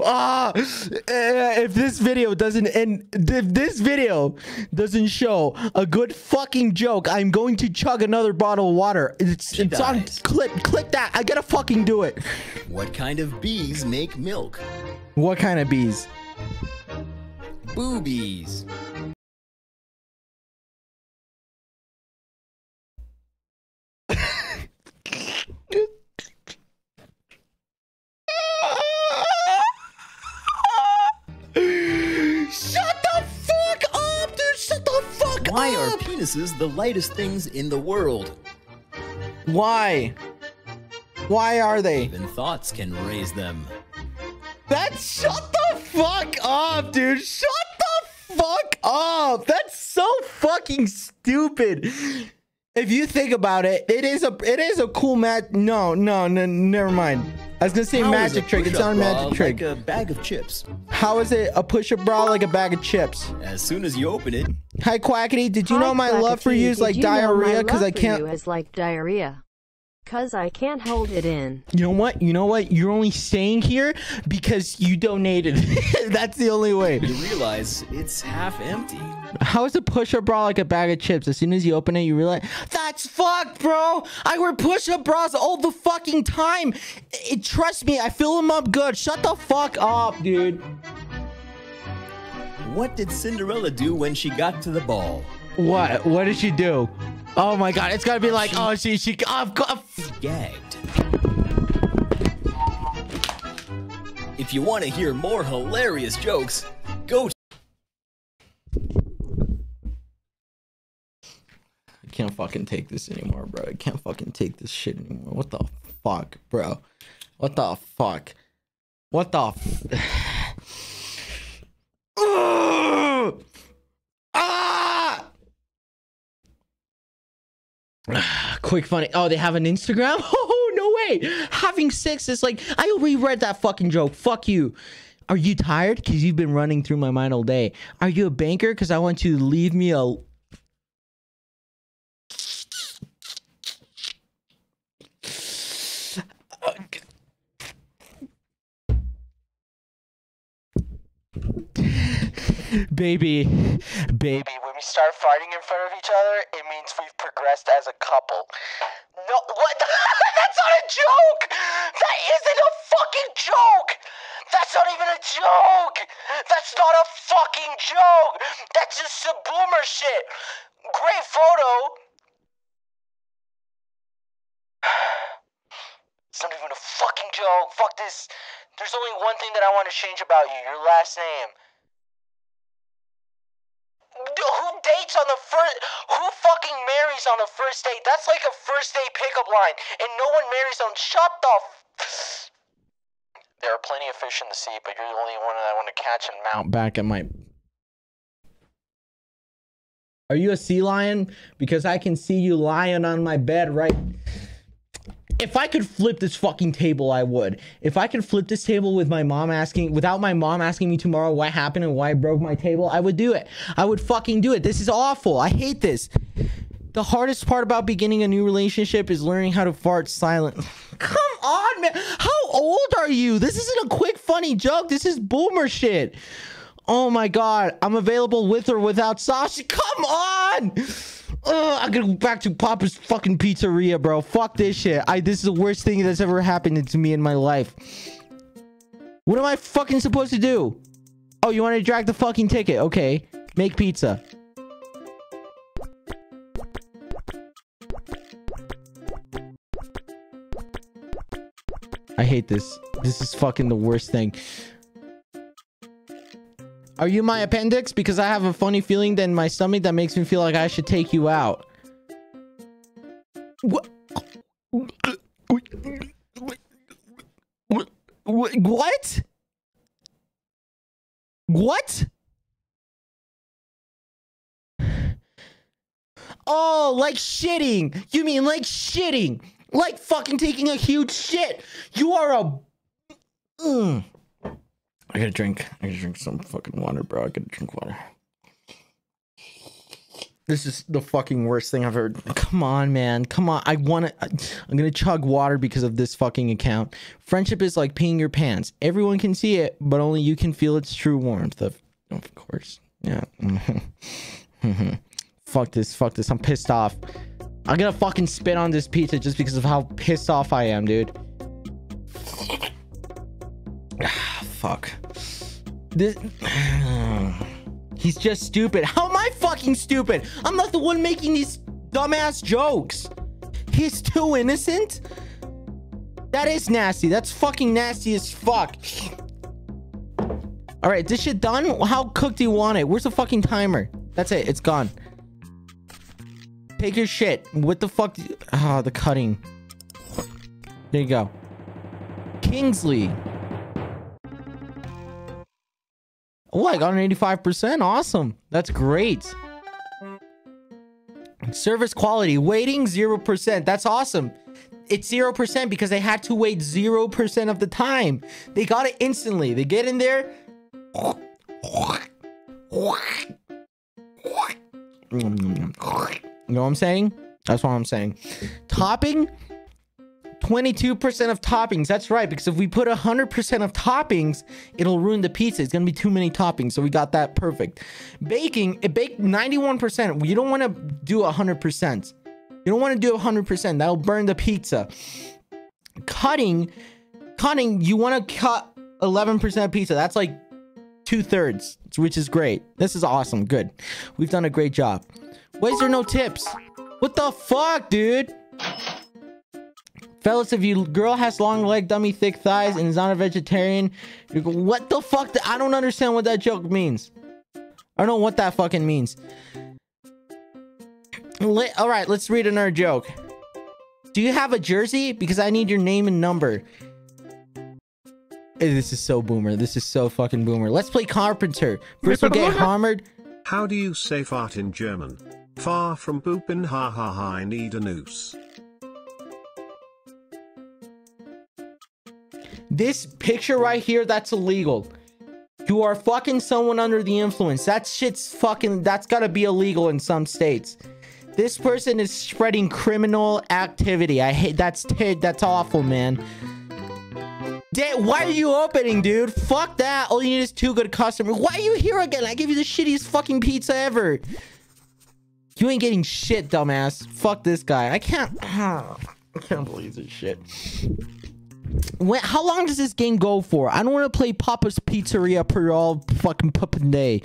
Ah, eh, if this video doesn't end, if this video doesn't show a good fucking joke, I'm going to chug another bottle of water. It's, it's on. Click, click that. I gotta fucking do it. what kind of bees make milk? What kind of bees? Boobies. Why are up! Dude. Shut the fuck up. Are penises the lightest things in the world? Why? Why are they? Even thoughts can raise them. That's shut the fuck up, dude. Shut the fuck up. That's so fucking stupid. If you think about it, it is a it is a cool mat. No, no, no, never mind. I was gonna say How is magic a trick. It's not a bra magic trick. Like a bag of chips. How is it a push-up bra like a bag of chips? As soon as you open it, Hi Quackity, did you Hi, know my love for you is Did like you know my diarrhea love because I can't you is like diarrhea. Cause I can't hold it in. You know what? You know what? You're only staying here because you donated. <laughs> That's the only way. you realize it's half empty. How is a push-up bra like a bag of chips? As soon as you open it, you realize that's fucked, bro. I wear push-up bras all the fucking time. It, trust me, I fill them up good. Shut the fuck up, dude. What did Cinderella do when she got to the ball? What? What did she do? Oh my god, it's gotta be like, oh, she, she, oh, God. gagged. If you want to hear more hilarious jokes, go I can't fucking take this anymore, bro. I can't fucking take this shit anymore. What the fuck, bro? What the fuck? What the f-! <sighs> <sighs> Ah! <sighs> Quick funny. Oh, they have an Instagram? <laughs> Oh, no way. Having sex is like I reread that fucking joke. Fuck you. Are you tired? Because you've been running through my mind all day. Are you a banker? Because I want you to leave me a baby, baby. When we start fighting in front of each other, it means we've progressed as a couple. No, what? <laughs> That's not a joke. That isn't a fucking joke. That's not even a joke. That's not a fucking joke. That's just some boomer shit. Great photo. <sighs> It's not even a fucking joke. Fuck this. There's only one thing that I want to change about you your last name. Dates on the first? Who fucking marries on a first date? That's like a first date pickup line, and no one marries on. Shut the. F- there are plenty of fish in the sea, but you're the only one that I want to catch and mount back at my. Are you a sea lion? Because I can see you lying on my bed right. If I could flip this fucking table, I would. If I could flip this table with my mom asking, without my mom asking me tomorrow what happened and why I broke my table, I would do it. I would fucking do it. This is awful. I hate this. The hardest part about beginning a new relationship is learning how to fart silent. <sighs> Come on, man. How old are you? This isn't a quick, funny joke. This is boomer shit. Oh my god. I'm available with or without Sasha. Come on. Ugh, I gotta go back to Papa's fucking pizzeria, bro. Fuck this shit. I this is the worst thing that's ever happened to me in my life. What am I fucking supposed to do? Oh, you want to drag the fucking ticket? Okay. Make pizza. I hate this. This is fucking the worst thing. Are you my appendix? Because I have a funny feeling in my stomach that makes me feel like I should take you out. What? What? What? Oh, like shitting. You mean like shitting? Like fucking taking a huge shit. You are a. Mm. I gotta drink. I gotta drink some fucking water, bro. I gotta drink water. This is the fucking worst thing I've heard. Come on, man. Come on. I want to. I'm gonna chug water because of this fucking account. Friendship is like peeing your pants. Everyone can see it, but only you can feel its true warmth. Of, of course. Yeah. <laughs> fuck this. Fuck this. I'm pissed off. I'm gonna fucking spit on this pizza just because of how pissed off I am, dude. <sighs> fuck. This. <sighs> He's just stupid. How am I fucking stupid? I'm not the one making these dumbass jokes. He's too innocent? That is nasty. That's fucking nasty as fuck. All right, this shit done? How cooked do you want it? Where's the fucking timer? That's it. It's gone. Take your shit. What the fuck? Ah, oh, the cutting. There you go. Kingsley. Oh, I got an 85%. Awesome. That's great. Service quality. Waiting 0%. That's awesome. It's 0% because they had to wait 0% of the time. They got it instantly. They get in there. You know what I'm saying? That's what I'm saying. Topping. 22% of toppings. That's right, because if we put 100% of toppings, it'll ruin the pizza. It's going to be too many toppings, so we got that perfect. Baking, it baked 91%. You don't want to do 100%. You don't want to do 100%. That'll burn the pizza. Cutting, cutting, you want to cut 11% of pizza. That's like two thirds, which is great. This is awesome. Good. We've done a great job. Why is there no tips? What the fuck, dude? Fellas, if you girl has long leg, dummy, thick thighs, and is not a vegetarian, you go, what the fuck? I don't understand what that joke means. I don't know what that fucking means. Let- All right, let's read another joke. Do you have a jersey? Because I need your name and number. Eh, This is so boomer. This is so fucking boomer. Let's play carpenter. First we'll get hammered. How do you say fart in German? Far from poopin' ha ha ha I need a noose. This picture right here, that's illegal. You are fucking someone under the influence. That shit's fucking, that's gotta be illegal in some states. This person is spreading criminal activity. I hate, that's, that's awful, man. Da- why are you opening, dude? Fuck that. All you need is two good customers. Why are you here again? I give you the shittiest fucking pizza ever. You ain't getting shit, dumbass. Fuck this guy. I can't, <sighs> I can't believe this shit. When, how long does this game go for? I don't want to play Papa's Pizzeria per all fucking puppin day.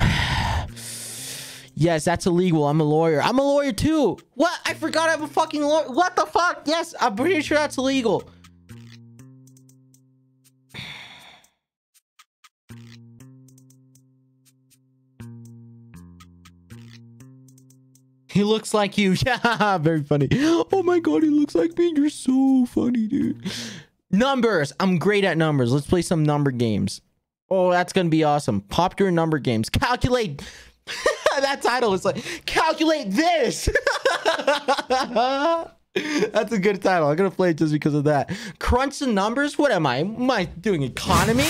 <sighs> yes, that's illegal. I'm a lawyer. I'm a lawyer too. What? I forgot I'm a fucking lawyer. What the fuck? Yes, I'm pretty sure that's illegal. He looks like you. <laughs> Yeah, very funny. Oh my god, he looks like me. You're so funny, dude. Numbers. I'm great at numbers. Let's play some number games. Oh, that's gonna be awesome. Popular number games. Calculate. <laughs> that title is like calculate this. <laughs> That's a good title. I'm gonna play it just because of that. Crunch the numbers. What am I? Am I doing economy?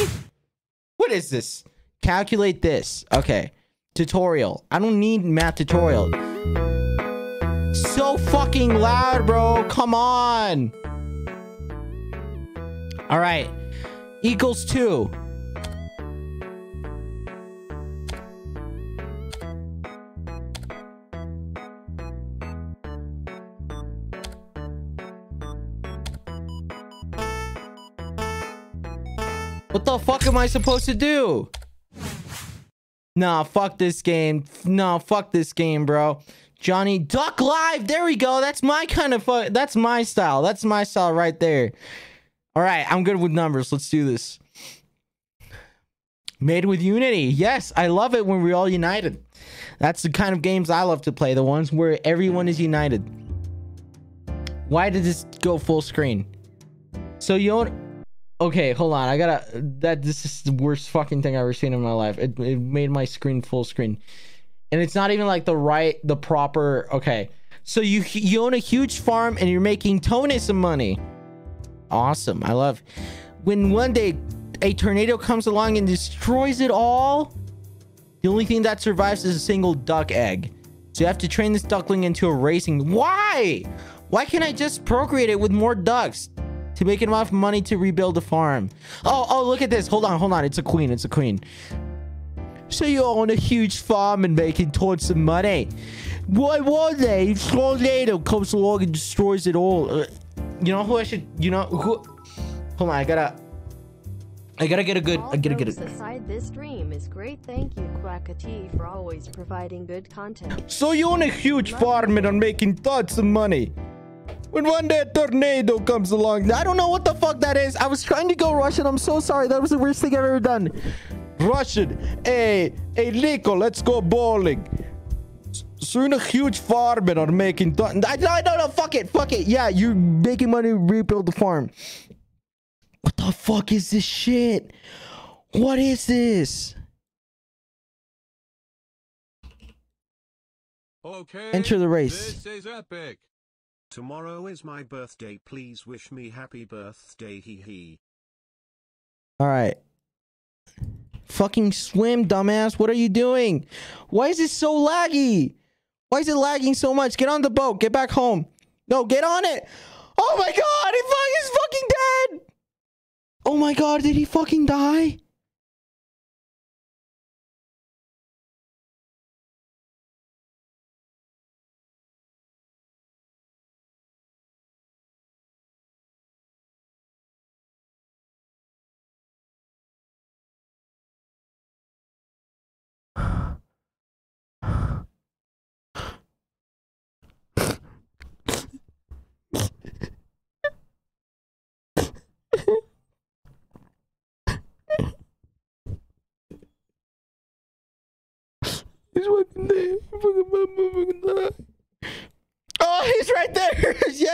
What is this? Calculate this. Okay. Tutorial. I don't need math tutorial. Fucking loud, bro. Come on. All right. Equals two. What the fuck am I supposed to do? Nah, fuck this game. No, fuck this game, bro. Johnny Duck Life. There we go. That's my kind of fu- That's my style. That's my style right there. All right, I'm good with numbers. Let's do this. Made with Unity. Yes, I love it when we're all united. That's the kind of games I love to play. The ones where everyone is united. Why did this go full screen? So you own. Okay, hold on. I gotta. That this is the worst fucking thing I've ever seen in my life. It, it made my screen full screen, and it's not even like the right, the proper. Okay, so you you own a huge farm and you're making Tony some money. Awesome. I love. When one day a tornado comes along and destroys it all, the only thing that survives is a single duck egg. So you have to train this duckling into a racing. Why? Why can't I just procreate it with more ducks to make enough money to rebuild the farm? Oh, oh, look at this. Hold on, hold on. It's a queen. It's a queen. So you own a huge farm and making tons of money. Why one day a tornado comes along and destroys it all? Uh, you know who I should? You know who? Hold on, I gotta. I gotta get a good. All I gotta get a. aside, this stream is great. Thank you, Quackity, for always providing good content. So you own a huge farm and are making tons of money. When one day a tornado comes along, I don't know what the fuck that is. I was trying to go Russian. I'm so sorry. That was the worst thing I've ever done. Russian. Hey, hey, Niko, let's go bowling. Soon a huge farm and are making. I, I don't know. Fuck it. Fuck it. Yeah, you're making money to rebuild the farm. What the fuck is this shit? What is this? Okay. Enter the race. This is epic. Tomorrow is my birthday. Please wish me happy birthday. Hee hee. All right. Fucking swim, dumbass. What are you doing? Why is it so laggy? Why is it lagging so much? Get on the boat. Get back home. No, get on it. Oh my god, he fucking is fucking dead. Oh my god, did he fucking die?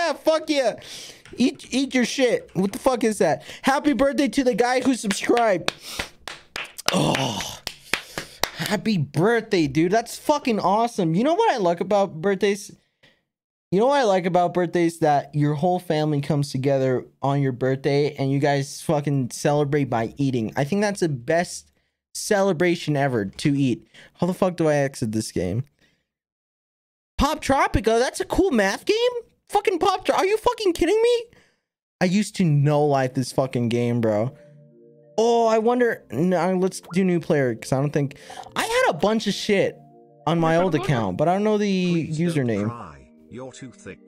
Yeah, fuck yeah. Eat eat your shit. What the fuck is that? Happy birthday to the guy who subscribed. Oh. Happy birthday, dude. That's fucking awesome. You know what I like about birthdays? You know what I like about birthdays? That your whole family comes together on your birthday and you guys fucking celebrate by eating. I think that's the best celebration ever to eat. How the fuck do I exit this game? Poptropica, that's a cool math game? Fucking Pop Tro- Are you fucking kidding me? I used to know like this fucking game, bro. Oh, I wonder. No, let's do new player because I don't think I had a bunch of shit on my old account, but I don't know the Please username. You're too thick.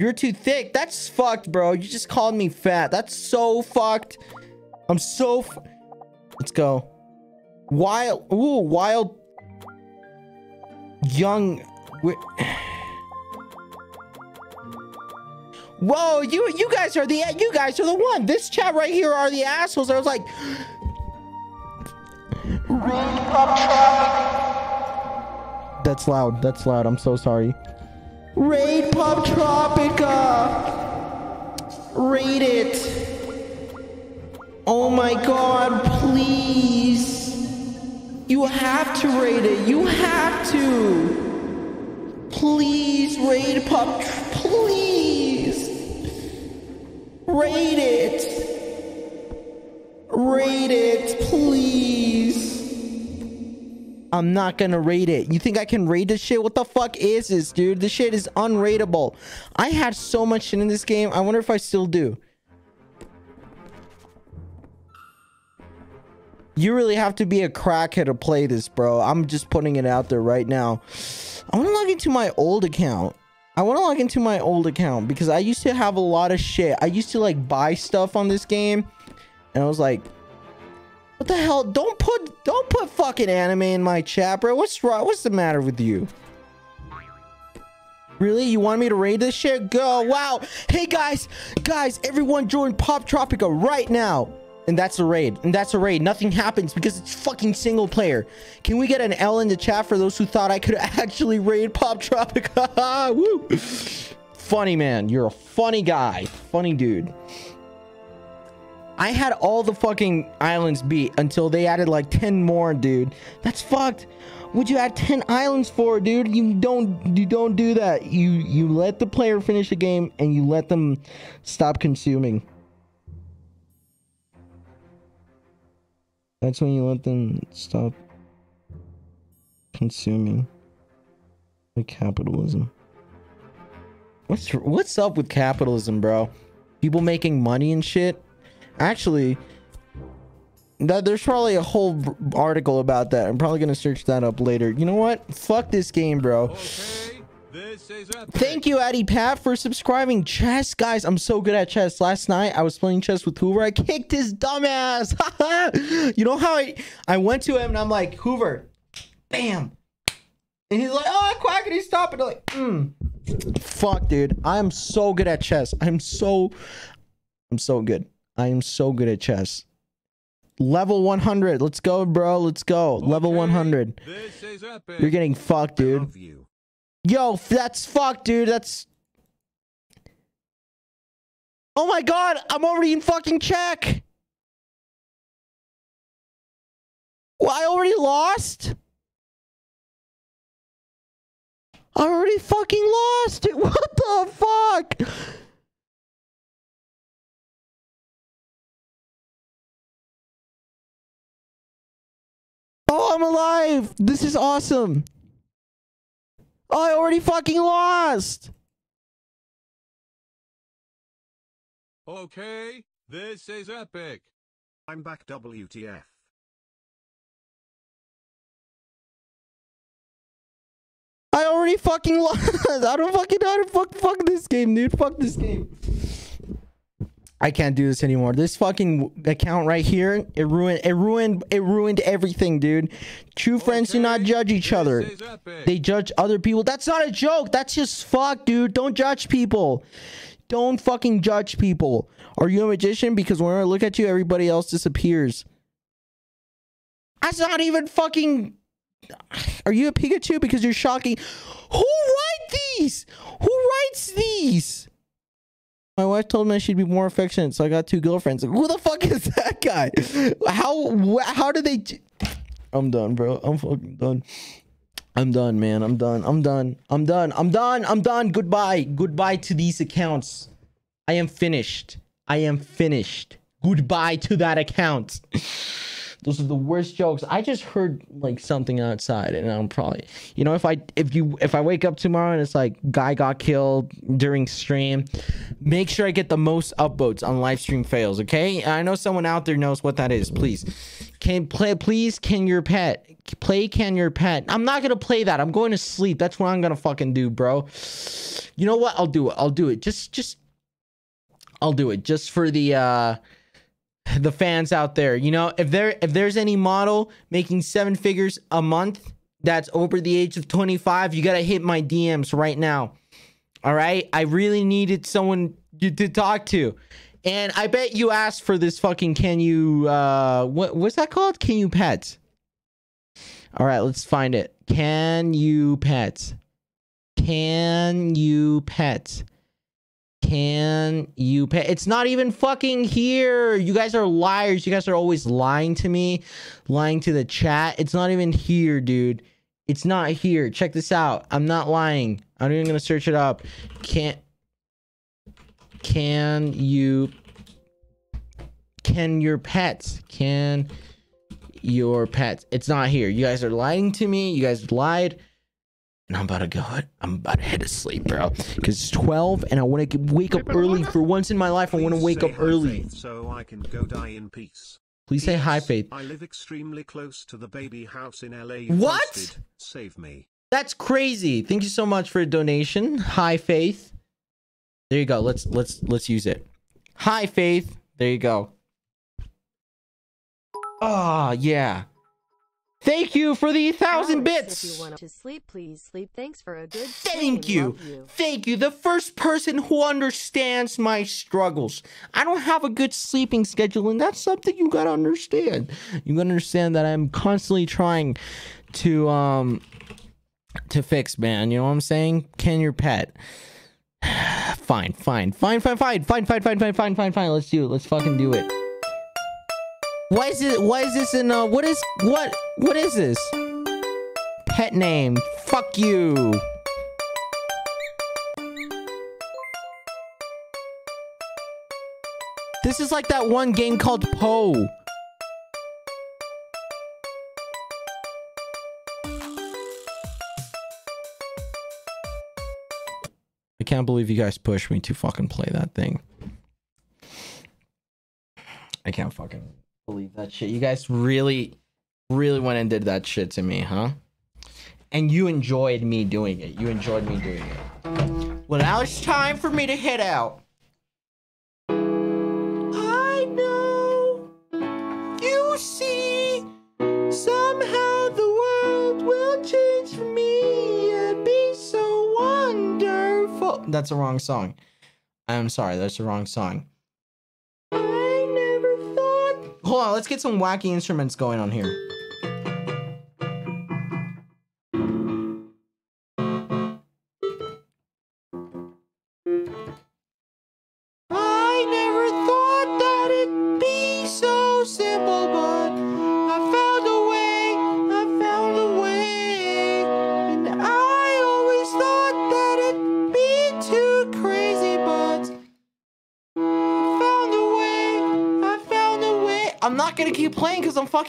You're too thick. That's fucked, bro. You just called me fat. That's so fucked. I'm so. F- Let's go. Wild. Ooh, wild. Young. Whoa, you you guys are the you guys are the one. This chat right here are the assholes. I was like, that's loud. That's loud. I'm so sorry. Raid Poptropica. Rate it. Oh my god, please. You have to rate it. You have to. Please rate Pop. Please. Rate it. Rate it, please. I'm not gonna rate it. You think I can rate this shit? What the fuck is this, dude? This shit is unrateable. I had so much shit in this game. I wonder if I still do. You really have to be a crackhead to play this, bro. I'm just putting it out there right now. I want to log into my old account. I want to log into my old account because I used to have a lot of shit. I used to like buy stuff on this game, and I was like, "What the hell? Don't put don't put fucking anime in my chat, bro. What's wrong? What's the matter with you?" Really? You want me to raid this shit? Go. Wow. Hey guys, guys, everyone join Poptropica right now. And that's a raid. And that's a raid. Nothing happens because it's fucking single player. Can we get an L in the chat for those who thought I could <laughs> actually raid Poptropica? <laughs> Woo. Funny man. You're a funny guy. Funny dude. I had all the fucking islands beat until they added like 10 more, dude. That's fucked. Would you add 10 islands for, dude? You don't you don't do that. You you let the player finish the game and you let them stop consuming. That's when you let them stop consuming. Like capitalism. What's what's up with capitalism, bro? People making money and shit. Actually, that there's probably a whole article about that. I'm probably gonna search that up later. You know what? Fuck this game, bro. Okay, this is epic. Thank you, Addy Pat, for subscribing. Chess, guys, I'm so good at chess. Last night I was playing chess with Hoover. I kicked his dumbass. <laughs> you know how I I went to him and I'm like, Hoover, bam. And he's like, oh, quackity, stop it. I'm like, mm. Fuck, dude. I'm so good at chess. I'm so, I'm so good. I am so good at chess. Level 100. Let's go, bro. Let's go. Level 100. This is epic. You're getting fucked, I dude. Yo, that's fucked, dude. That's. Oh my god, I'm already in fucking check. Well, I already lost. I already fucking lost it. <laughs> What the fuck? Oh, I'm alive. This is awesome. Oh, I already fucking lost. Okay, this is epic. I'm back WTF. I already fucking <laughs> lost. I don't fucking know how to fuck, fuck this game, dude. Fuck this game. I can't do this anymore. This fucking account right here, it ruined, it ruined, it ruined everything, dude. True friends do not judge each other. They judge other people. That's not a joke. That's just fuck, dude. Don't judge people. Don't fucking judge people. Are you a magician? Because when I look at you, everybody else disappears. That's not even fucking Are you a Pikachu? Because you're shocking. Who write these? Who writes these? My wife told me she'd be more affectionate, so I got two girlfriends. Who the fuck is that guy? How how do they? I'm done, bro. I'm fucking done. I'm done, man. I'm done. I'm done. I'm done. I'm done. I'm done. Goodbye. Goodbye to these accounts. I am finished. I am finished. Goodbye to that account. Those are the worst jokes. I just heard like something outside, and I'm probably, you know, if I if you if I wake up tomorrow and it's like guy got killed during stream, make sure I get the most upvotes on live stream fails. Okay, I know someone out there knows what that is. Please, can play. Please, can your pet play? Can your pet? I'm not gonna play that. I'm going to sleep. That's what I'm gonna fucking do, bro. You know what? I'll do it. I'll do it. Just just I'll do it just for the uh <laughs> the fans out there. You know, if there if there's any model making seven figures a month that's over the age of 25, you got to hit my DMs right now. All right? I really needed someone to, talk to. And I bet you asked for this fucking can you uh what what's that called? Can you pets? All right, let's find it. Can you pets? Can you pets? Can you pay? It's not even fucking here. You guys are liars. You guys are always lying to me, lying to the chat. It's not even here, dude. It's not here. Check this out. I'm not lying. I'm even gonna search it up. Can't. Can you? Can your pets? Can your pets? It's not here. You guys are lying to me. You guys lied and I'm about to go. I'm about to head to sleep, bro. Because it's 12, and I want to wake up early. For once in my life, I want to wake up early. So I can go die in peace. Please say hi, Faith. I live extremely close to the baby house in LA. What? Posted. Save me. That's crazy. Thank you so much for a donation. Hi, Faith. There you go. Let's let's let's use it. Hi, Faith. There you go. Ah, yeah. Thank you for the thousand bits. If you want to sleep, please sleep. Thanks for a good Thank you. You. Thank you. The first person who understands my struggles. I don't have a good sleeping schedule, and that's something you gotta understand. You gotta understand that I'm constantly trying to um to fix, man. You know what I'm saying? Can your pet? fine, fine, fine, fine, fine, fine, fine, fine, fine, fine, fine, fine. Let's do it. Let's fucking do it. Why is it? Why is this in? Uh, what is what? What is this? Pet name. Fuck you. This is like that one game called Poe. I can't believe you guys pushed me to fucking play that thing. I can't fucking believe that shit. You guys really, really went and did that shit to me, huh? And you enjoyed me doing it. You enjoyed me doing it. Well, now it's time for me to head out. I know you see somehow the world will change for me and be so wonderful. That's a wrong song. I'm sorry, that's the wrong song. Hold on, let's get some wacky instruments going on here.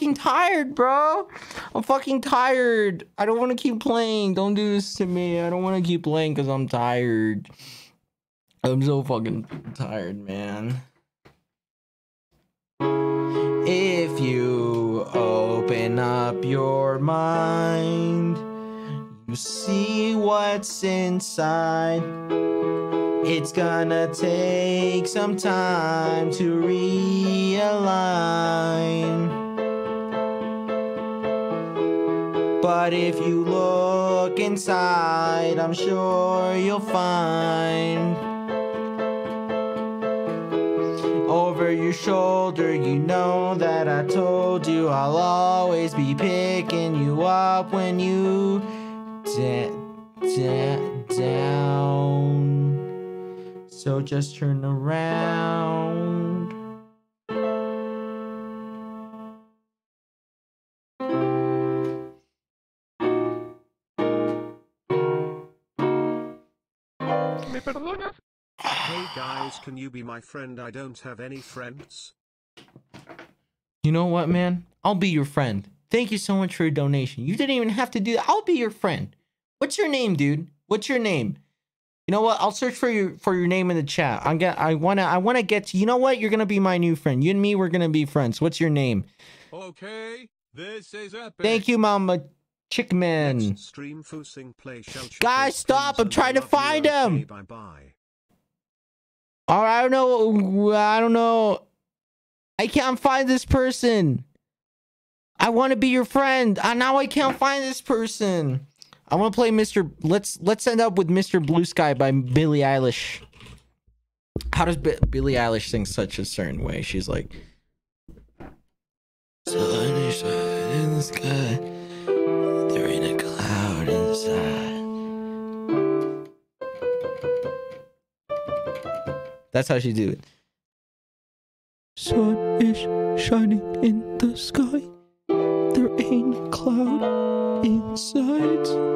Fucking tired, bro. I'm fucking tired. I don't want to keep playing. Don't do this to me. I don't want to keep playing because I'm tired. I'm so fucking tired, man. If you open up your mind, you see what's inside. It's gonna take some time to realign. But if you look inside, I'm sure you'll find over your shoulder. You know that I told you I'll always be picking you up when you da- da- down. So just turn around. Hey guys, can you be my friend? I don't have any friends. You know what, man? I'll be your friend. Thank you so much for your donation. You didn't even have to do that. I'll be your friend. What's your name, dude? What's your name? You know what? I'll search for your for your name in the chat. I'm get I wanna I wanna get to you know what? You're gonna be my new friend. You and me, we're gonna be friends. What's your name? Okay, this is epic. Thank you, Mama Chickman. Next stream Fusing play shall Guys, stop, I'm trying to find him. Bye bye. All right, I don't know. I don't know. I can't find this person. I want to be your friend. Uh, now I can't find this person. I want to play Mr. Let's let's end up with Mr. Blue Sky by Billie Eilish. How does B- Billie Eilish sing such a certain way? She's like, That's how she do it. Sun is shining in the sky. There ain't a cloud inside.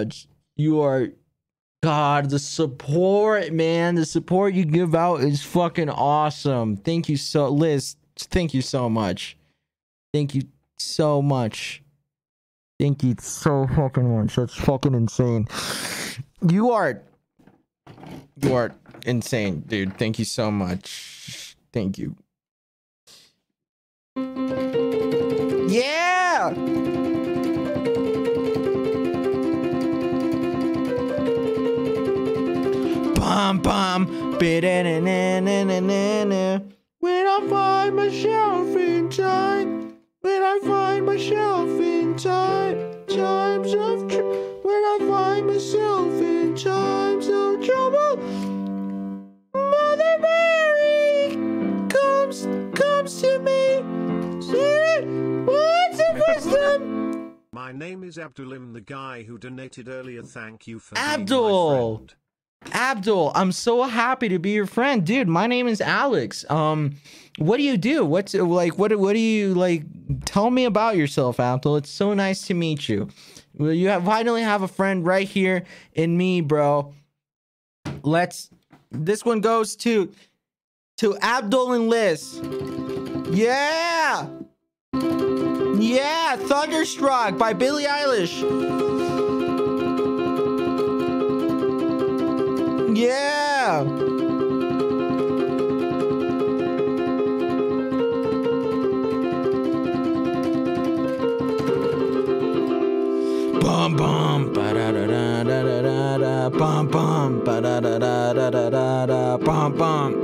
Much. You are, God, the support, man, the support you give out is fucking awesome. Thank you so, Liz. Thank you so much. Thank you so much. Thank you so fucking much. That's fucking insane. You are you are insane, dude. Thank you so much. Thank you. Yeah! Bum bum. When I find myself in time, when I find myself in time, times of tr- when I find myself in times of trouble, Mother Mary comes comes to me, saying, "What's of wisdom?" My name is Abdulim, the guy who donated earlier. Thank you for being Abdul. Abdul, I'm so happy to be your friend, dude. My name is Alex. Um, what do you do? What's like? What what do you like? Tell me about yourself, Abdul. It's so nice to meet you. Well, you have finally have a friend right here in me, bro. Let's. This one goes to to Abdul and Liz. Yeah, yeah. Thunderstruck by Billie Eilish. Yeah. Bum bum ba da da da da da da da bum bum ba da da da da da da da bum bum.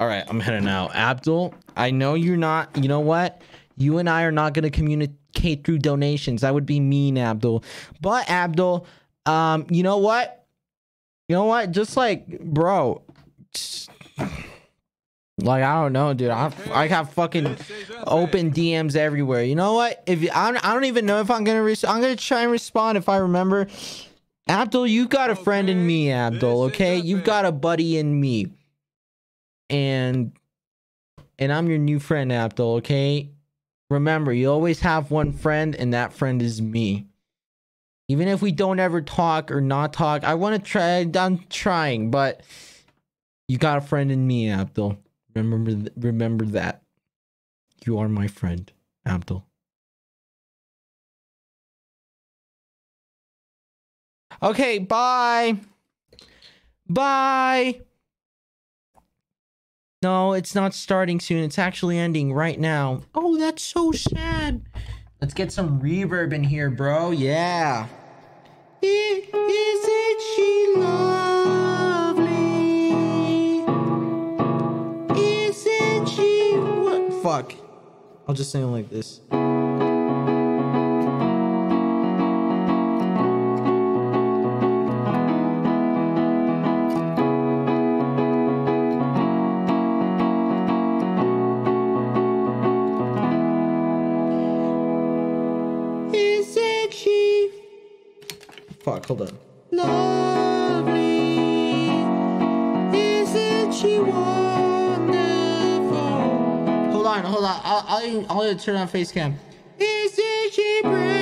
All right, I'm heading out. Abdul, I know you're not. You know what? You and I are not going to communicate through donations. That would be mean, Abdul. But Abdul, um, you know what? You know what? Just like, bro, just- like I don't know, dude. I I have fucking This is epic. open DMs everywhere. You know what? If I don't, I don't even know if I'm gonna res- I'm gonna try and respond if I remember. Abdul, you got a friend in me, Abdul. Okay, you've got a buddy in me, and and I'm your new friend, Abdul, okay? Remember, you always have one friend, and that friend is me. Even if we don't ever talk or not talk, I want to try. I'm trying, but you got a friend in me, Abdul. Remember, remember that. You are my friend, Abdul. Okay, bye. Bye. No, it's not starting soon. It's actually ending right now. Oh, that's so sad. Let's get some reverb in here, bro. Yeah. Fuck. I'll just sing like this. Fuck, hold on. Lovely. Isn't she wonderful? Hold on, hold on. I'll, I'll, I'll turn on face cam. Isn't she?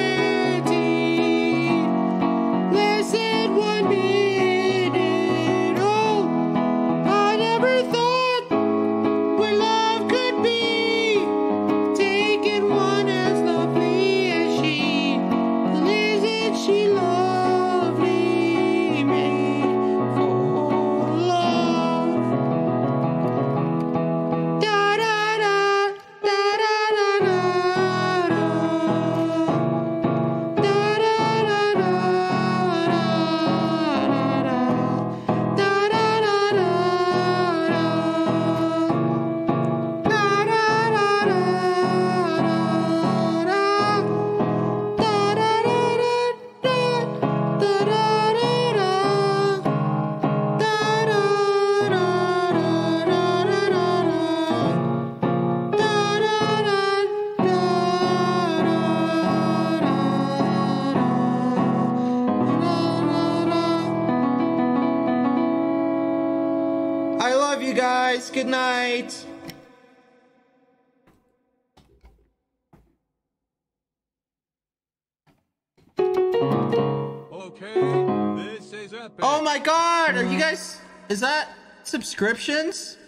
Subscriptions?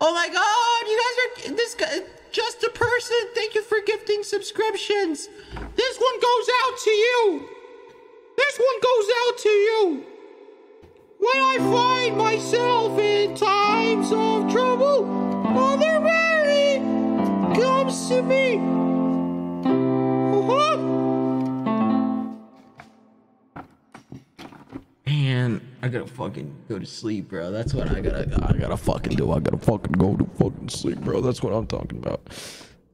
Oh my god, you guys are this guy just a person. Thank you for gifting subscriptions. This one goes out to you. This one goes out to you. When I find myself in times of trouble, Mother Mary comes to me. Uh-huh. Man, I gotta fucking go to sleep, bro. That's what I gotta. I gotta fucking do. I gotta fucking go to fucking sleep, bro. That's what I'm talking about.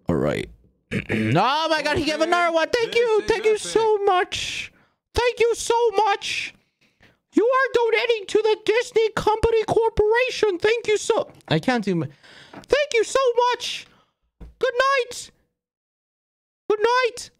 All right. <clears throat> oh my god, he gave another one. Thank you, thank you so much. Thank you so much. You are donating to the Disney Company Corporation. Thank you so. I can't do. Thank you so much. Good night. Good night.